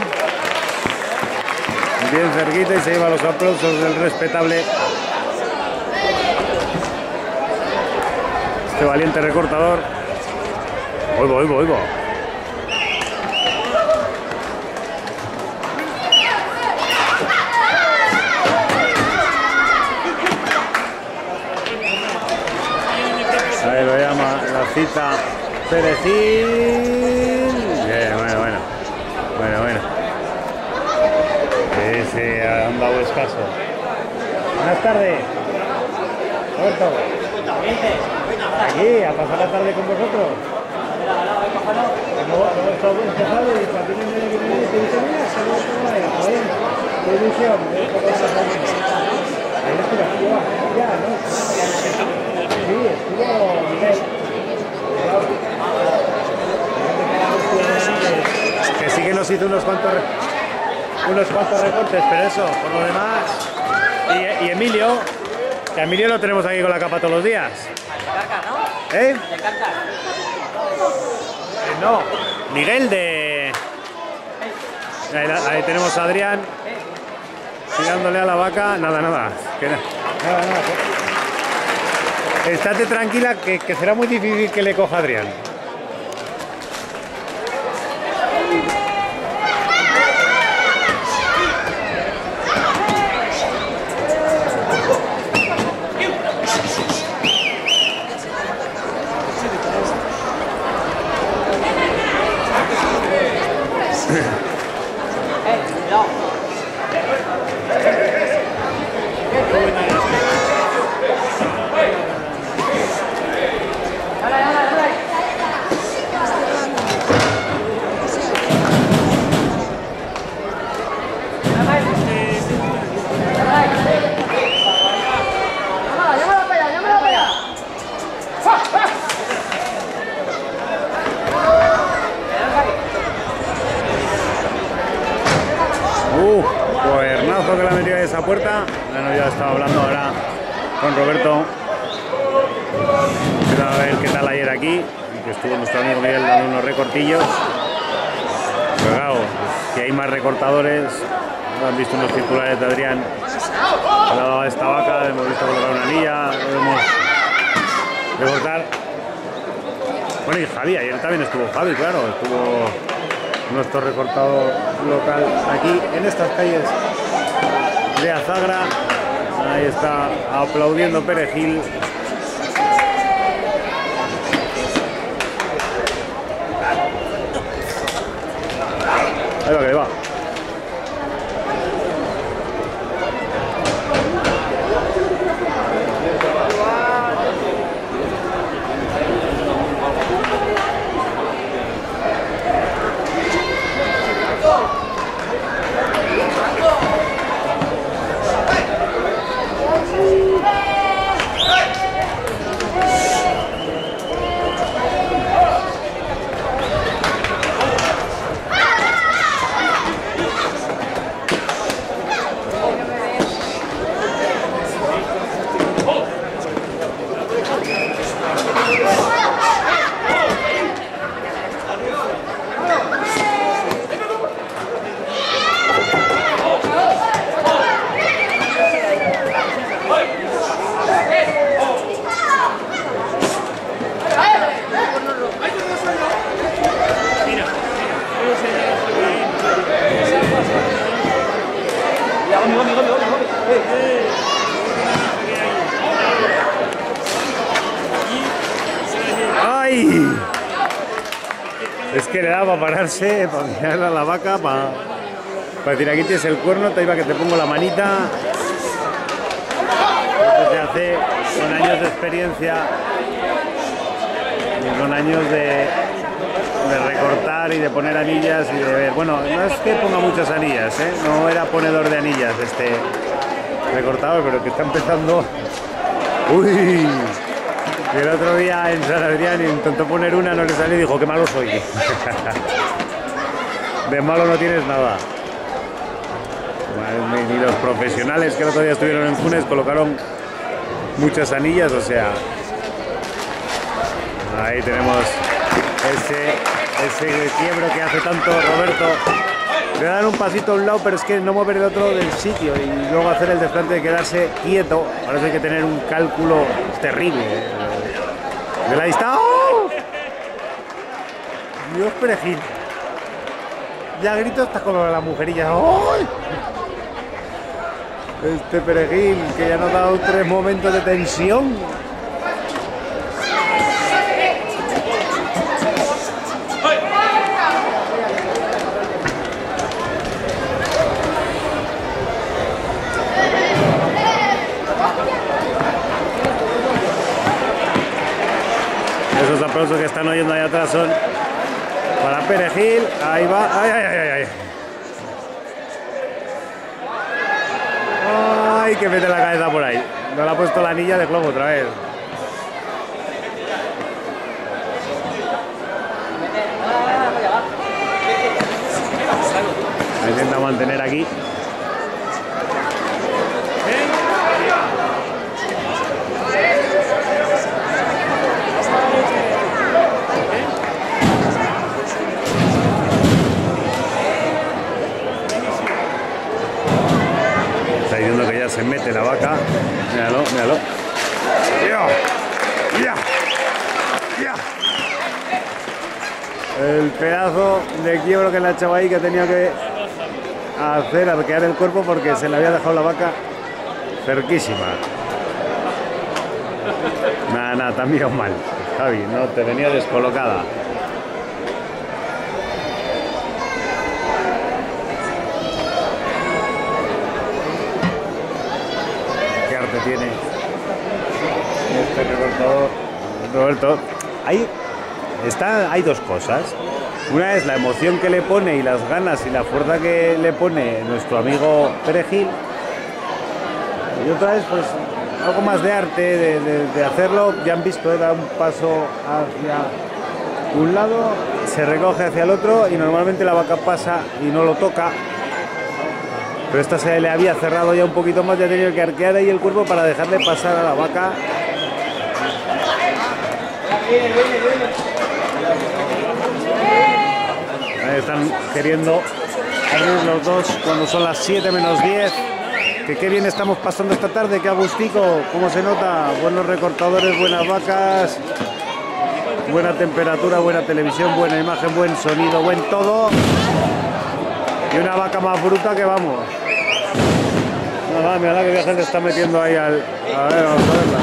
Bien cerquita y se lleva los aplausos del respetable. Este valiente recortador. Oigo, oigo, oigo. Ahí lo llama la cita Perejil. Bien, bueno, bueno. Bueno, bueno. Ese han dado escaso. Buenas tardes. Roberto. Aquí, a pasar la tarde con vosotros. Que ¿eh? Sí. Que sí que nos hizo unos cuantos, unos cuantos recortes, pero eso, por lo demás. Y, y Emilio, que a Emilio lo tenemos aquí con la capa todos los días. ¿Eh? Eh, No, Miguel de. Ahí, tenemos a Adrián tirándole a la vaca. Nada, nada. que na- nada, nada. Estate tranquila que, que será muy difícil que le coja a Adrián. Uh, cuernazo que la metió en esa puerta. Bueno, ya estaba hablando ahora con Roberto. Vamos a ver qué tal ayer aquí. Que estuvo nuestro amigo Miguel dando unos recortillos. Pero claro, si hay más recortadores, han visto unos circulares de Adrián al lado de esta vaca, hemos visto colocar una anilla, hemos recortar. Bueno, y Javi, ayer también estuvo Javi, claro, estuvo nuestro recortado local aquí en estas calles de Azagra. Ahí está aplaudiendo Perejil. Ahí va que va. Mira, eso se llama Esa pasa. Eh, y se la lleva. ¡Ay! Es que le da para mirarle a la vaca, para, decir aquí tienes el cuerno, te iba que te pongo la manita. Se hace con años de experiencia y con años de, recortar y de poner anillas y de ver. Bueno, no es que ponga muchas anillas, ¿eh? no era ponedor de anillas este recortador, pero que está empezando. ¡Uy! El otro día en San Adrián intentó poner una, no le salió y dijo, qué malo soy. De malo no tienes nada. Ni los profesionales que el otro día estuvieron en Funes colocaron muchas anillas, o sea... Ahí tenemos ese, ese quiebro que hace tanto Roberto. Le dan un pasito a un lado, pero es que no mover el otro del sitio y luego hacer el desplante de quedarse quieto. Ahora hay que tener un cálculo terrible. eh, De la distancia. ¡Oh! Dios perejil. Ya grito hasta con la mujerilla. ¡Ay! Este perejil que ya nos ha dado tres momentos de tensión. Esos aplausos que están oyendo ahí atrás son para Perejil. Ahí va. Ay, ay, ay, ay, ay. Que mete la cabeza por ahí. No le ha puesto la anilla de globo otra vez. Intenta mantener aquí. Está diciendo que ya se mete la vaca. Míralo, míralo. ¡Ya! ¡Ya! El pedazo de quiebro que le ha echado ahí que tenía que hacer, arquear el cuerpo porque se le había dejado la vaca cerquísima. Nada, nada, mirado mal, Javi, no, te venía descolocada. Tiene este recortador? Roberto, hay, está, hay dos cosas. Una es la emoción que le pone y las ganas y la fuerza que le pone nuestro amigo Perejil. Y otra es pues algo más de arte, de, hacerlo. Ya han visto, eh, da un paso hacia un lado, se recoge hacia el otro y normalmente la vaca pasa y no lo toca. Pero esta se le había cerrado ya un poquito más, ya ha tenido que arquear ahí el cuerpo para dejarle pasar a la vaca. Están queriendo abrir los dos cuando son las 7 menos 10. que qué bien estamos pasando esta tarde, qué agustico, cómo se nota, buenos recortadores, buenas vacas, buena temperatura, buena televisión, buena imagen, buen sonido, buen todo. Y una vaca más bruta que vamos. Mira le está metiendo ahí al.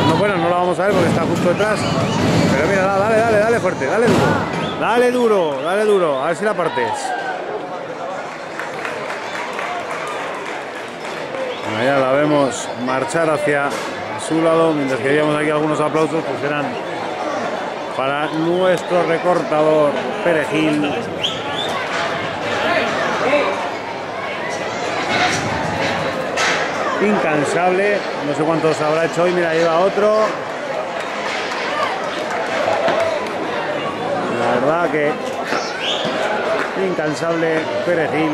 No, bueno, no la vamos a ver porque está justo detrás. Pero mira, dale, dale, dale fuerte, dale duro. Dale duro, dale duro. A ver si la partes. Ya la vemos marchar hacia su lado, mientras que veíamos aquí algunos aplausos, pues eran para nuestro recortador Perejil. Incansable, no sé cuántos habrá hecho hoy, mira, lleva otro. La verdad que incansable Perejil.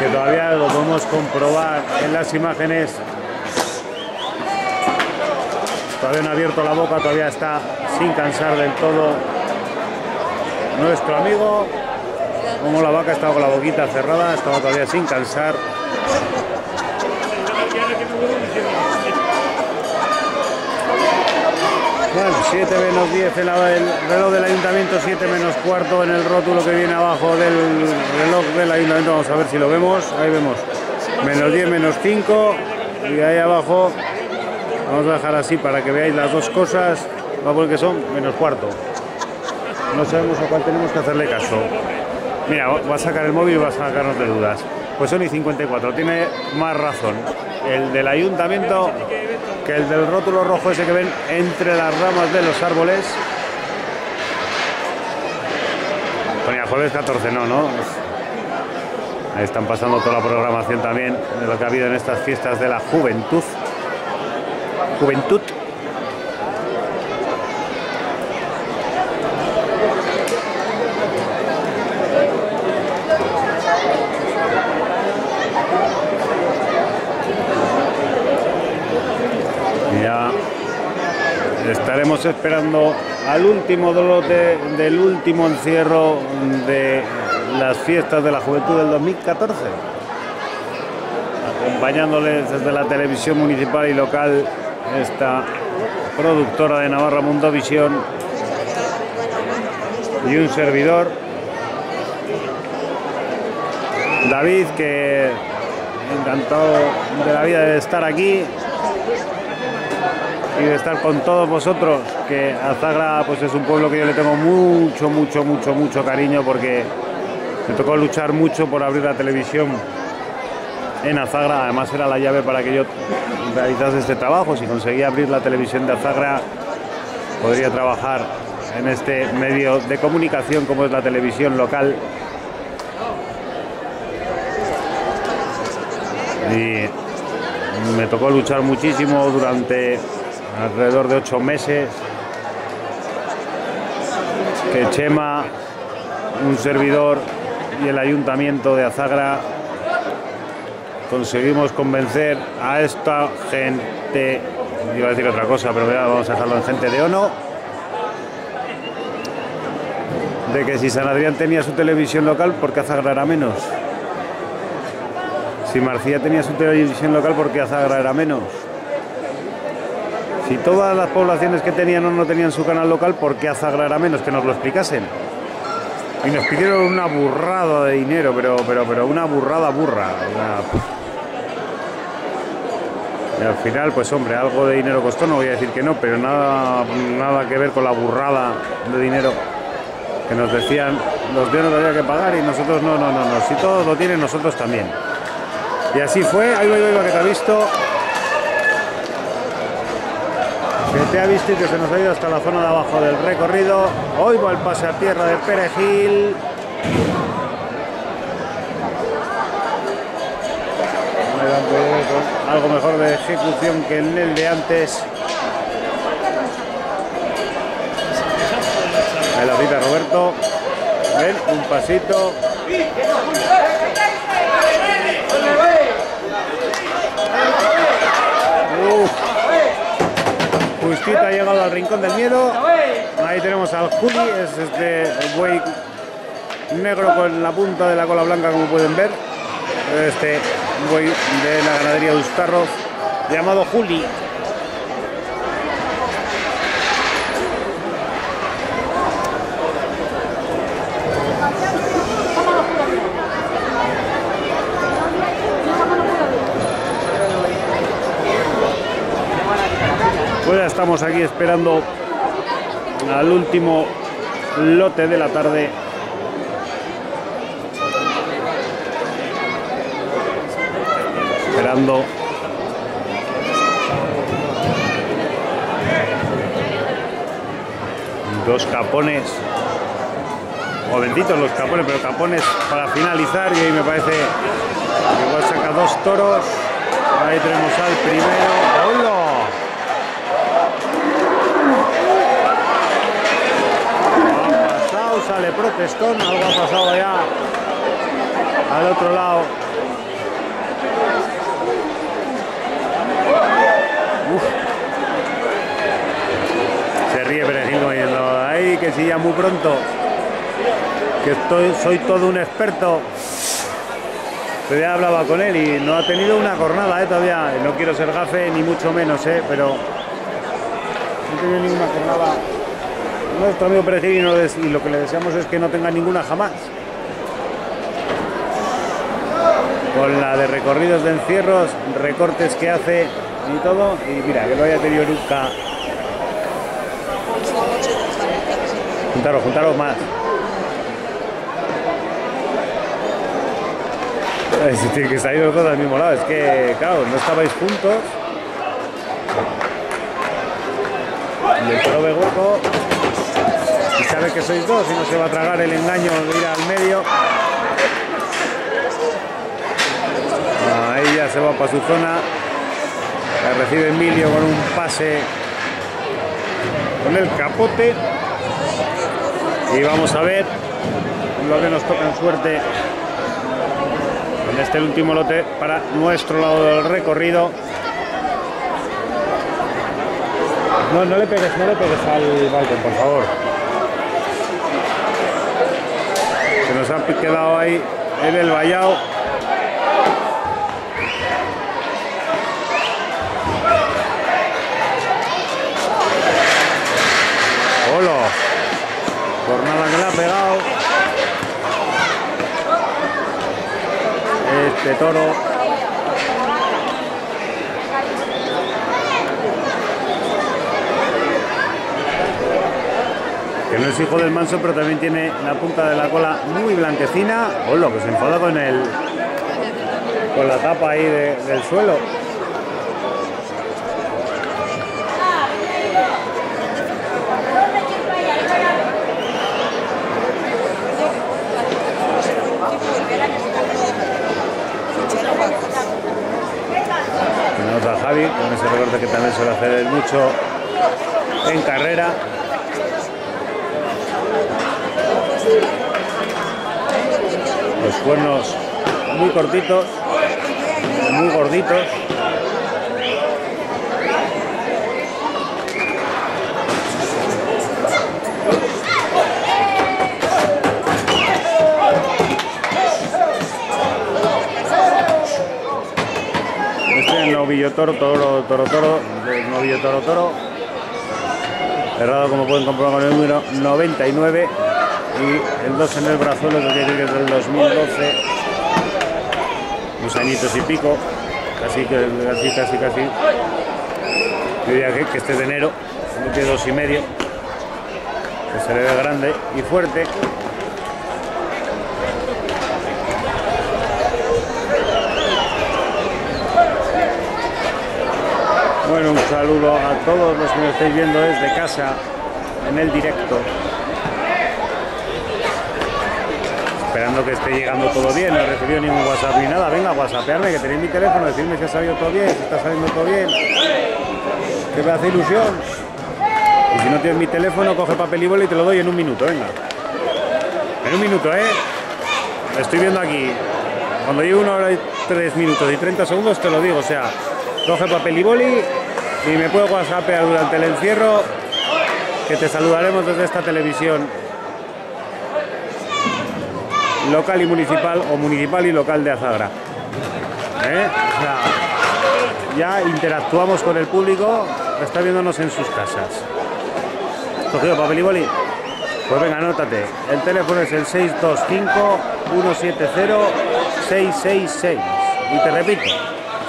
Que todavía lo podemos comprobar en las imágenes. Todavía no ha abierto la boca, todavía está sin cansar del todo. Nuestro amigo, como la vaca estaba con la boquita cerrada, estaba todavía sin cansar. Bueno, 7 menos 10 el, el reloj del ayuntamiento, 7 menos cuarto en el rótulo que viene abajo del reloj del ayuntamiento. Vamos a ver si lo vemos. Ahí vemos. Menos 10, menos 5. Y ahí abajo, vamos a dejar así para que veáis las dos cosas. Va a poner que son menos cuarto. No sabemos a cuál tenemos que hacerle caso. Mira, va a sacar el móvil y va a sacarnos de dudas. Pues son y 54, tiene más razón el del ayuntamiento que el del rótulo rojo ese que ven entre las ramas de los árboles. Ponía jueves 14, no, ¿no? Ahí están pasando toda la programación también de lo que ha habido en estas fiestas de la juventud. Juventud. Ya esperando al último lote del último encierro de las fiestas de la juventud del 2014. Acompañándoles desde la televisión municipal y local esta productora de Navarra Mundo Visión y un servidor, David, que encantado de la vida de estar aquí y de estar con todos vosotros, que Azagra pues es un pueblo que yo le tengo mucho, mucho, mucho, mucho cariño porque me tocó luchar mucho por abrir la televisión en Azagra, además era la llave para que yo realizase este trabajo, si conseguía abrir la televisión de Azagra podría trabajar en este medio de comunicación como es la televisión local. Y me tocó luchar muchísimo durante alrededor de ocho meses. Que Chema, un servidor y el ayuntamiento de Azagra conseguimos convencer a esta gente, iba a decir otra cosa, pero vamos a dejarlo en gente de ONO, de que si San Adrián tenía su televisión local, ¿por qué Azagra era menos? Si Marcía tenía su televisión local, ¿por qué Azagra era menos? Si todas las poblaciones que tenían o no tenían su canal local, ¿por qué Azagra era menos? Que nos lo explicasen. Y nos pidieron una burrada de dinero, pero, pero, pero una burrada burra. Y al final, pues hombre, algo de dinero costó, no voy a decir que no, pero nada, nada que ver con la burrada de dinero que nos decían los de no había que pagar y nosotros no, no, no, no. Si todos lo tienen, nosotros también. Y así fue, ahí va, ahí va, que te ha visto. Que te ha visto y que se nos ha ido hasta la zona de abajo del recorrido. Hoy va el pase a tierra de Perejil. Con algo mejor de ejecución que en el de antes. Ahí la cita Roberto. Un pasito. Ha llegado al rincón del miedo. Ahí tenemos al Juli, es este buey negro con la punta de la cola blanca como pueden ver. este buey de la ganadería de Ustarros llamado Juli. Estamos aquí esperando al último lote de la tarde. Esperando. Dos capones. Jovencitos los capones, pero capones para finalizar. Y ahí me parece que igual saca dos toros. Ahí tenemos al primero. Ha pasado, sale protestón, algo ha pasado allá al otro lado. Se ríe Perejil como ay, que sí, ya muy pronto, que estoy, soy todo un experto. Ya hablaba con él y no ha tenido una jornada eh, todavía. No quiero ser gafe ni mucho menos, eh, pero no tenido ninguna jornada nuestro amigo Perejil y, lo que le deseamos es que no tenga ninguna jamás. Con la de recorridos de encierros, recortes que hace y todo, y mira, que no haya tenido nunca. Juntaros, juntaros más. Si tiene que salir los dos al mismo lado, es que, claro, no estabais juntos. Y el toro ve hueco sabe que sois dos y no se va a tragar el engaño de ir al medio. Ahí ya se va para su zona. La recibe Emilio con un pase con el capote. Y vamos a ver lo que nos toca en suerte en este último lote para nuestro lado del recorrido. No, no le pegues, no le pegues al balcón, por favor. Ha quedado ahí en el vallado. Hola. Jornada que le ha pegado. Este toro. Hijo del manso, pero también tiene la punta de la cola muy blanquecina. Hola, que se enfada con el. con la tapa ahí de- del suelo. Tenemos a Javi con ese recorte que también suele hacer mucho en carrera. Cuernos muy cortitos, muy gorditos. Este es novillo toro, toro, toro, toro, novillo toro, toro. Cerrado como pueden comprobar con el número 99 y el 2 en el brazuelo, que quiere decir que es del 2012. Unos añitos y pico, casi, casi, casi, casi. Yo diría que, que este es de enero, de dos y medio, que se le ve grande y fuerte. Bueno, un saludo a todos los que me estáis viendo desde casa en el directo. Esperando que esté llegando todo bien, no he recibido ningún WhatsApp ni nada. Venga, whatsappearme, que tenéis mi teléfono, decirme si ha salido todo bien, si está saliendo todo bien. Que me hace ilusión. Y si no tienes mi teléfono, coge papel y boli y te lo doy en un minuto, venga. En un minuto, ¿eh? Estoy viendo aquí. Cuando llevo una hora y tres minutos y 30 segundos te lo digo, o sea, coge papel y boli y me puedo whatsappear durante el encierro que te saludaremos desde esta televisión local y municipal o municipal y local de Azagra. ¿eh? O sea, ya interactuamos con el público, está viéndonos en sus casas. ¿Cogido papel y boli? Pues venga, anótate. El teléfono es el 625-170-666. Y te repito,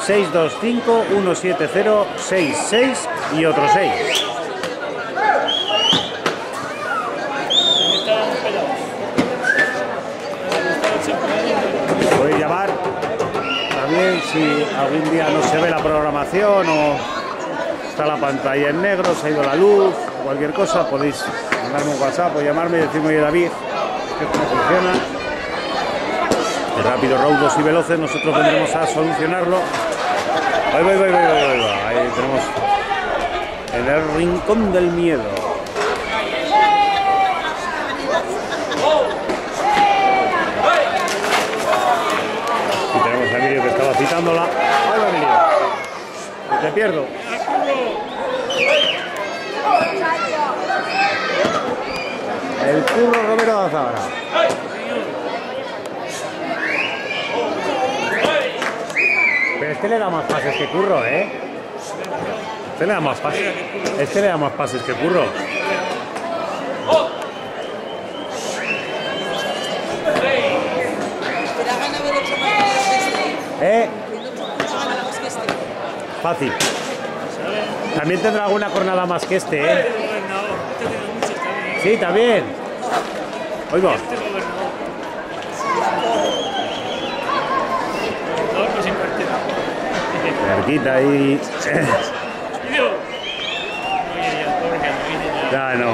625-170-66 y otro 6. Estaban pelados. Estaban siempre Podéis llamar también si algún día no se ve la programación o está la pantalla en negro, se ha ido la luz, cualquier cosa, podéis mandarme un WhatsApp o llamarme y decirme, oye David, que funciona. De rápido, raudos y veloces, nosotros vendremos a solucionarlo. Ahí tenemos en el rincón del miedo. Y tenemos a Citándola. Ahí va Emilio. Te pierdo. El curro Romero de Azabra. Pero este le da más pases que curro, ¿eh? Este le da más pases. Este le da más pases que curro. Te da gana haber hecho más cosas que este. ¿Eh? El otro curro gana más que este. Fácil. También tendrá alguna jornada más que este, ¿eh? Este. Este. Sí, también. Oigo. Este. Cerquita ahí. Ya, no.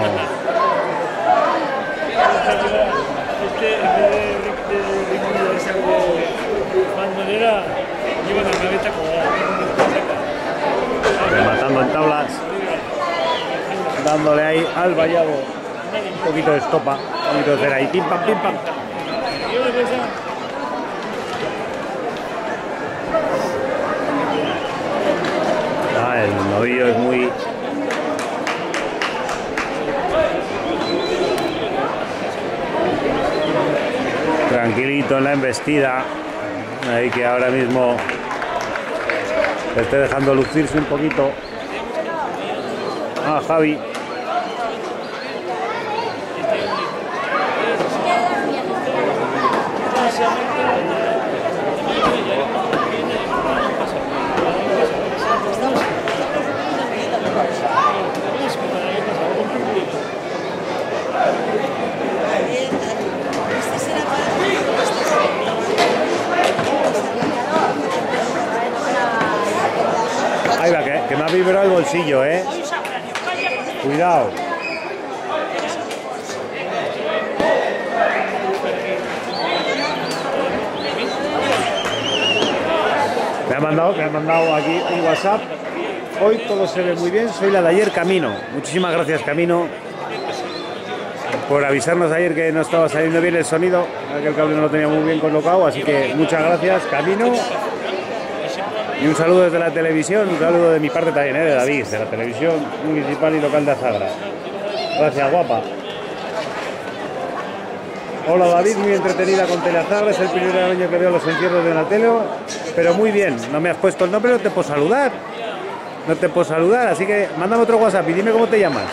Este, de Rematando en tablas. Dándole ahí al vallado. Un poquito de estopa. Un poquito de cera ahí. Pim pam, pim pam. Y Ah, el novillo es muy. Tranquilito en la embestida. Ahí que ahora mismo esté dejando lucirse un poquito. Ah, Javi. Este será para Ahí va, que, que me ha vibrado el bolsillo, ¿eh? Cuidado. Me ha mandado, me ha mandado aquí un WhatsApp. Hoy todo se ve muy bien. Soy la de ayer Camino. Muchísimas gracias Camino por avisarnos ayer que no estaba saliendo bien el sonido, que el cable no lo tenía muy bien colocado, así que muchas gracias Camino. Y un saludo desde la televisión, un saludo de mi parte también, ¿eh? de David, de la televisión municipal y local de Azagra. Gracias, guapa. Hola David, muy entretenida con Teleazagra, es el primer año que veo los encierros de Natelo, pero muy bien, no me has puesto el nombre, no te puedo saludar. No te puedo saludar, así que mándame otro WhatsApp y dime cómo te llamas,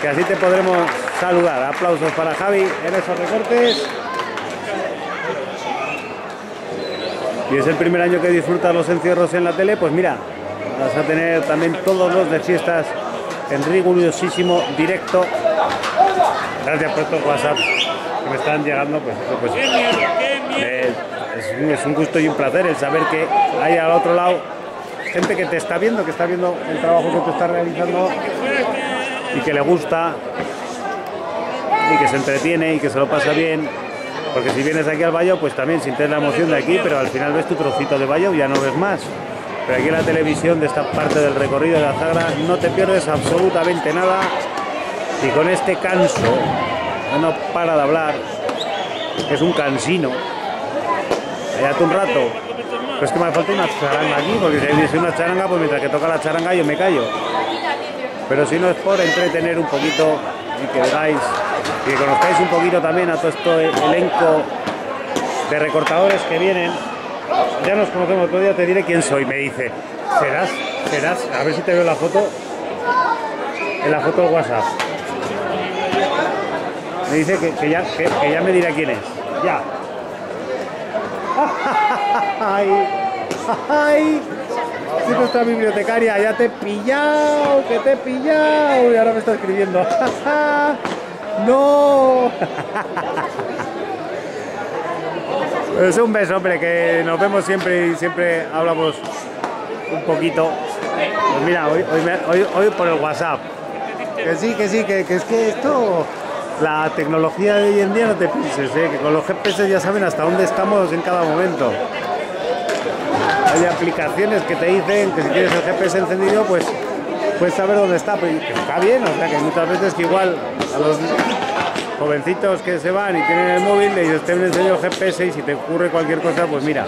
que así te podremos saludar. Aplausos para Javi en esos recortes. Y es el primer año que disfrutas los encierros en la tele, pues mira, vas a tener también todos los de fiestas en rigurosísimo directo. Gracias por estos WhatsApp que me están llegando, pues, pues eh, es, un- es un gusto y un placer el saber que hay al otro lado gente que te está viendo, que está viendo el trabajo que tú estás realizando y que le gusta y que se entretiene y que se lo pasa bien. Porque si vienes aquí al Valle, pues también sientes la emoción de aquí, pero al final ves tu trocito de Valle y ya no ves más. Pero aquí en la televisión de esta parte del recorrido de la Zagra no te pierdes absolutamente nada. Y con este canso, no para de hablar, es un cansino. Allá un rato. Pero es que me falta una charanga aquí, porque si hay una charanga, pues mientras que toca la charanga yo me callo. Pero si no es por entretener un poquito y que veáis y que conozcáis un poquito también a todo este elenco de recortadores que vienen ya nos conocemos, otro día te diré quién soy. Me dice, serás, serás, a ver si te veo la foto, en la foto del WhatsApp. Me dice que, que ya, que, ya me dirá quién es. Ya. ¡Ay! ¡Ay! Sí, nuestra bibliotecaria, ya te he pillado, que te he pillado. Y ahora me está escribiendo. ¡No! Es un beso, hombre, que nos vemos siempre y siempre hablamos un poquito. Pues mira, hoy, hoy, me- hoy- hoy por el WhatsApp. Que sí, que sí, que, que es que esto, la tecnología de hoy en día no te pienses, ¿eh? que con los GPS ya saben hasta dónde estamos en cada momento. Hay aplicaciones que te dicen que si tienes el GPS encendido, pues puedes saber dónde está, pero está bien, o sea que muchas veces que igual a los jovencitos que se van y tienen el móvil, le dices, te el GPS y si te ocurre cualquier cosa, pues mira,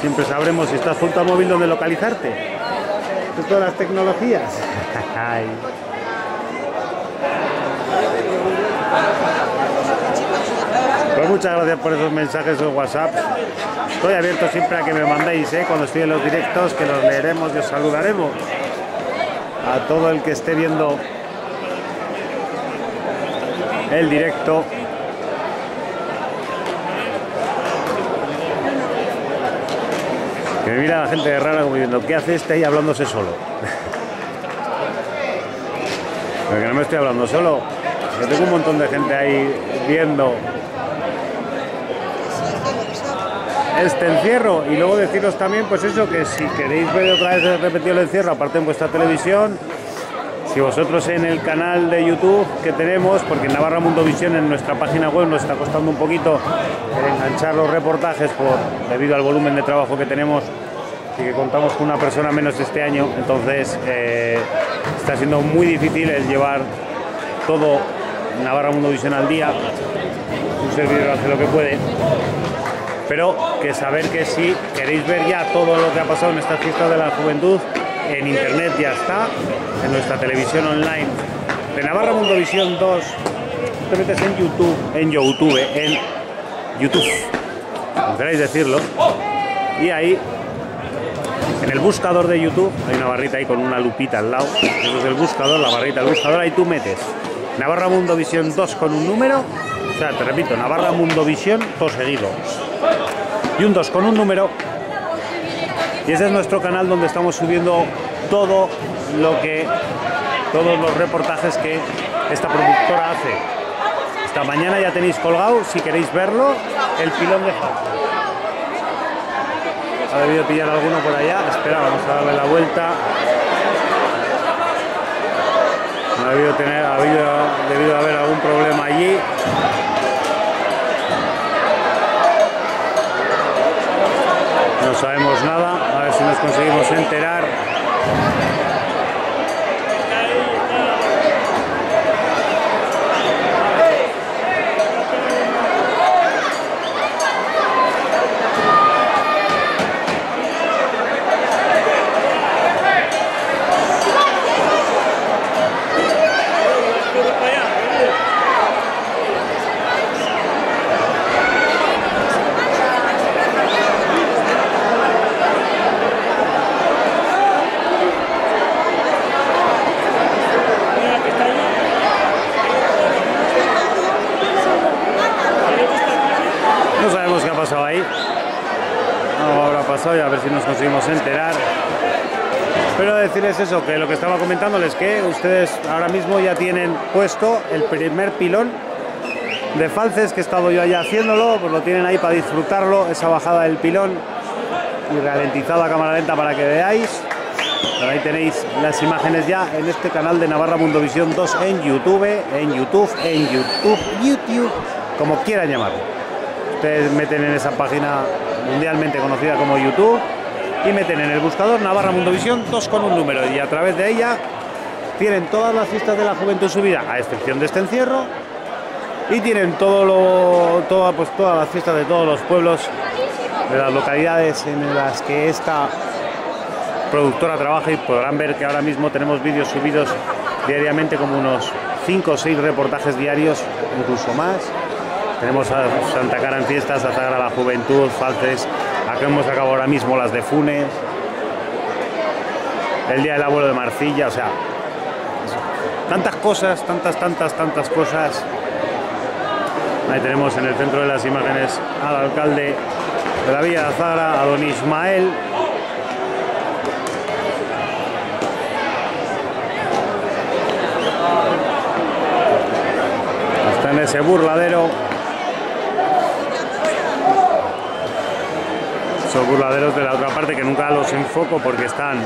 siempre sabremos si estás junto al móvil dónde localizarte. Es todas las tecnologías. Pues muchas gracias por esos mensajes o WhatsApp. Estoy abierto siempre a que me mandéis, ¿eh? cuando estoy en los directos, que los leeremos y os saludaremos. A todo el que esté viendo el directo. Que me mira la gente de rara como diciendo, ¿qué hace este ahí hablándose solo? Porque no me estoy hablando solo. Yo tengo un montón de gente ahí viendo este encierro. Y luego deciros también pues eso que si queréis ver otra vez repetido el encierro aparte en vuestra televisión si vosotros en el canal de YouTube que tenemos porque en Navarra Mundo Visión en nuestra página web nos está costando un poquito enganchar los reportajes por debido al volumen de trabajo que tenemos y que contamos con una persona menos este año entonces eh, está siendo muy difícil el llevar todo Navarra Mundo Visión al día. Un servidor hace lo que puede pero que saber que si queréis ver ya todo lo que ha pasado en estas fiestas de la juventud, en internet ya está, en nuestra televisión online de Navarra Mundovisión 2, te metes en YouTube, en YouTube, en YouTube, como queráis decirlo, y ahí, en el buscador de YouTube, hay una barrita ahí con una lupita al lado, eso es el buscador, la barrita del buscador, ahí tú metes Navarra Mundovisión 2 con un número, o sea, te repito, Navarra Mundovisión, todo seguido, y un 2 con un número. Y ese es nuestro canal donde estamos subiendo todo lo que, todos los reportajes que esta productora hace. Esta mañana ya tenéis colgado, si queréis verlo, el pilón de. Ha debido pillar alguno por allá. Espera, vamos a darle la vuelta. Debido tener, ha habido, debido haber algún problema allí. No sabemos nada, a ver si nos conseguimos enterar. Todo para allá. Mira que está ahí. No sabemos qué ha pasado ahí. Algo habrá pasado y a ver si nos conseguimos enterar. Pero decirles eso, que lo que estaba comentándoles que ustedes ahora mismo ya tienen puesto el primer pilón de falces que he estado yo allá haciéndolo, pues lo tienen ahí para disfrutarlo, esa bajada del pilón y ralentizado a cámara lenta para que veáis. Pero ahí tenéis las imágenes ya en este canal de Navarra Mundovisión 2 en YouTube, en YouTube, en YouTube, YouTube, como quieran llamarlo. Ustedes meten en esa página mundialmente conocida como YouTube y meten en el buscador Navarra Mundovisión 2 con un número y a través de ella tienen todas las fiestas de la juventud subida, a excepción de este encierro, y tienen todo lo, toda, pues, todas las fiestas de todos los pueblos, de las localidades en las que esta productora trabaja y podrán ver que ahora mismo tenemos vídeos subidos diariamente como unos 5 o 6 reportajes diarios, incluso más, Tenemos a Santa Cara en fiestas, a Zagra la Juventud, Falces. Aquí hemos acabado ahora mismo las de Funes. El Día del Abuelo de Marcilla, o sea, tantas cosas, tantas, tantas, tantas cosas. Ahí tenemos en el centro de las imágenes al alcalde de la Villa de Azara, a don Ismael. Está en ese burladero. Esos burladeros de la otra parte que nunca los enfoco porque están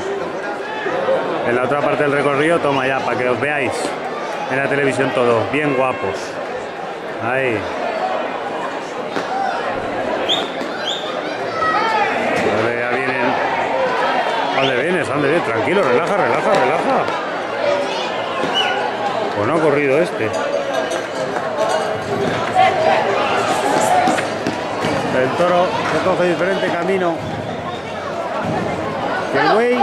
en la otra parte del recorrido. Toma ya, para que os veáis en la televisión todos, bien guapos. Ahí. Ya vienen. ¿Dónde vienes? ¿Dónde vienes? Tranquilo, relaja, relaja, relaja. Pues no ha corrido este. El toro se coge diferente camino que el buey.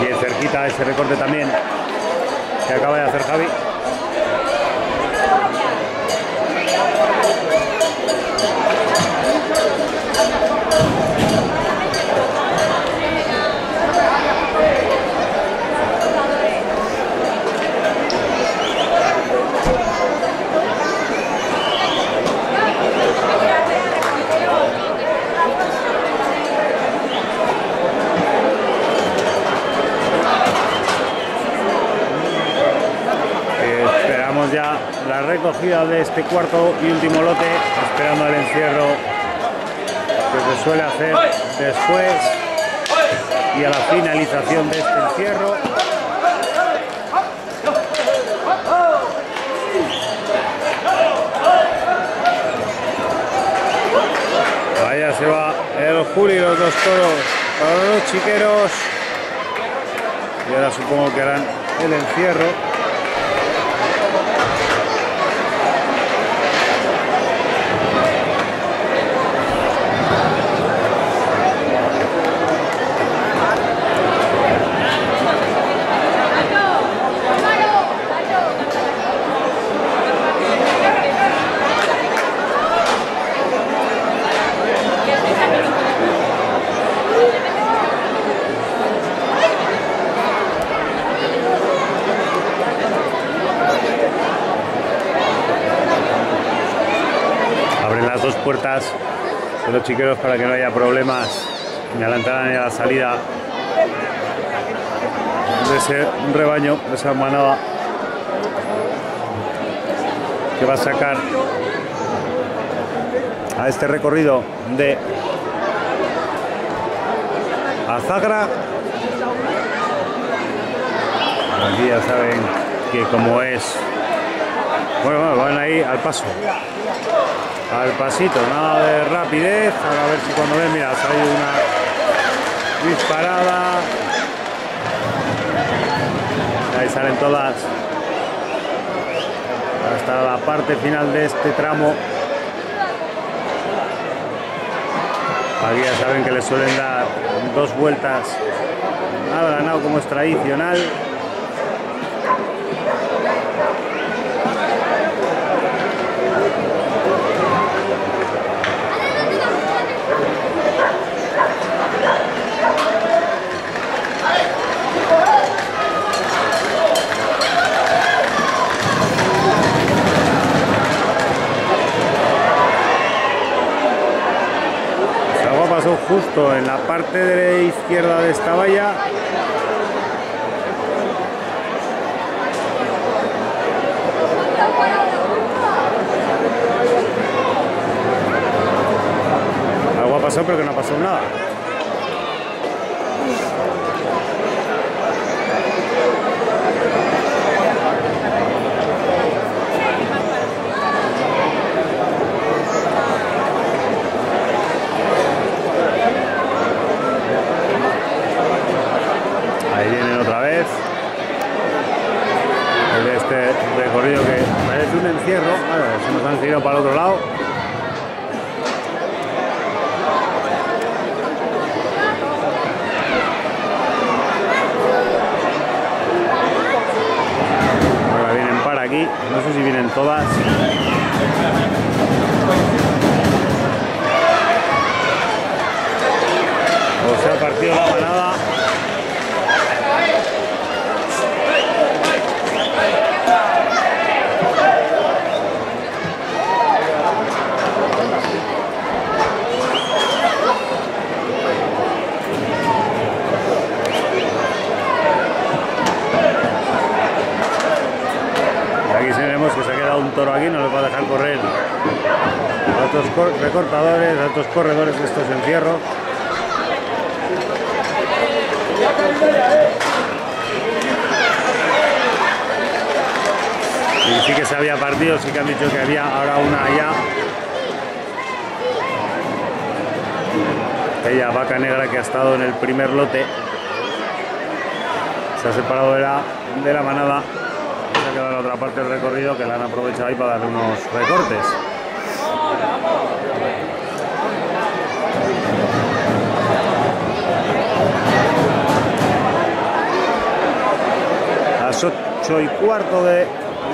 Bien cerquita ese recorte también que acaba de hacer Javi. Eh, esperamos ya la recogida de este cuarto y último lote, esperando el encierro que se suele hacer después y a la finalización de este encierro. Allá se va el Juli y los dos toros para los chiqueros. Y ahora supongo que harán el encierro. Abren las dos puertas de los chiqueros para que no haya problemas ni a la entrada ni a la salida de ese rebaño, de esa manada que va a sacar a este recorrido de Azagra. Aquí ya saben que como es, bueno, bueno, van ahí al paso al pasito, nada de rapidez. Ahora a ver si cuando ven, mira, sale una disparada. Ahí salen todas hasta la parte final de este tramo. Aquí ya saben que le suelen dar dos vueltas al ganado como es tradicional. En la parte de la izquierda de esta valla. Agua pasó pero que no pasó nada. 8 y cuarto de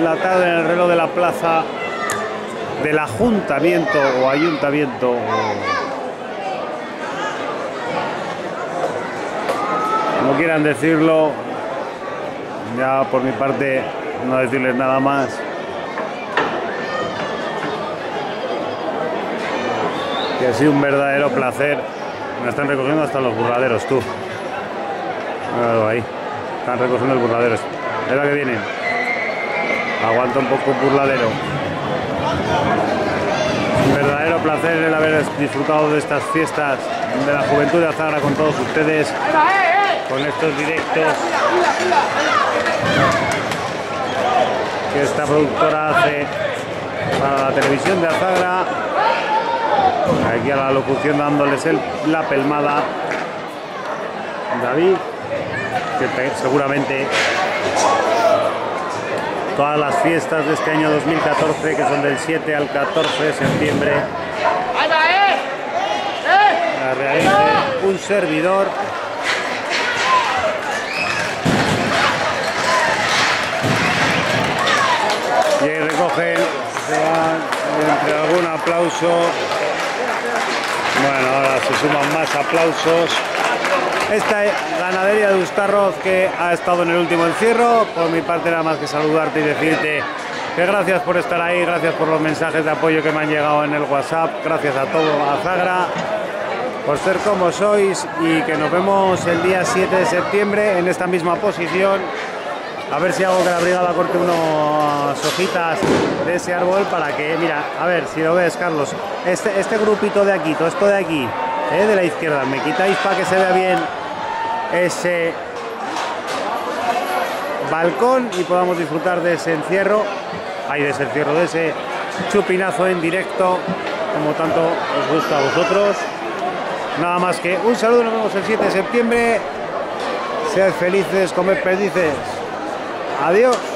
la tarde en el reloj de la plaza del ayuntamiento o ayuntamiento. Como quieran decirlo ya por mi parte no decirles nada más. Que ha sido un verdadero placer. Me están recogiendo hasta los burladeros tú. Ahí. Están recogiendo el burladero es la que vienen aguanta un poco burladero. Un verdadero placer el haber disfrutado de estas fiestas de la juventud de Azagra con todos ustedes con estos directos que esta productora hace para la televisión de Azagra aquí a la locución dándoles el- la pelmada. David que te- seguramente todas las fiestas de este año 2014 que son del 7 al 14 de septiembre. La un servidor. Y ahí recogen se van entre algún aplauso. Bueno ahora se suman más aplausos esta ganadería de Ustarroz que ha estado en el último encierro. Por mi parte nada más que saludarte y decirte que gracias por estar ahí, gracias por los mensajes de apoyo que me han llegado en el WhatsApp, gracias a todo, a Zagra, por ser como sois y que nos vemos el día 7 de septiembre en esta misma posición. A ver si hago que la brigada corte unas hojitas de ese árbol para que, mira, a ver si lo ves, Carlos, este, este grupito de aquí, todo esto de aquí, eh, de la izquierda, me quitáis para que se vea bien ese balcón y podamos disfrutar de ese encierro, ahí de ese encierro, de ese chupinazo en directo, como tanto os gusta a vosotros. Nada más que un saludo, nos vemos el 7 de septiembre. Sead felices, comed perdices. Adiós.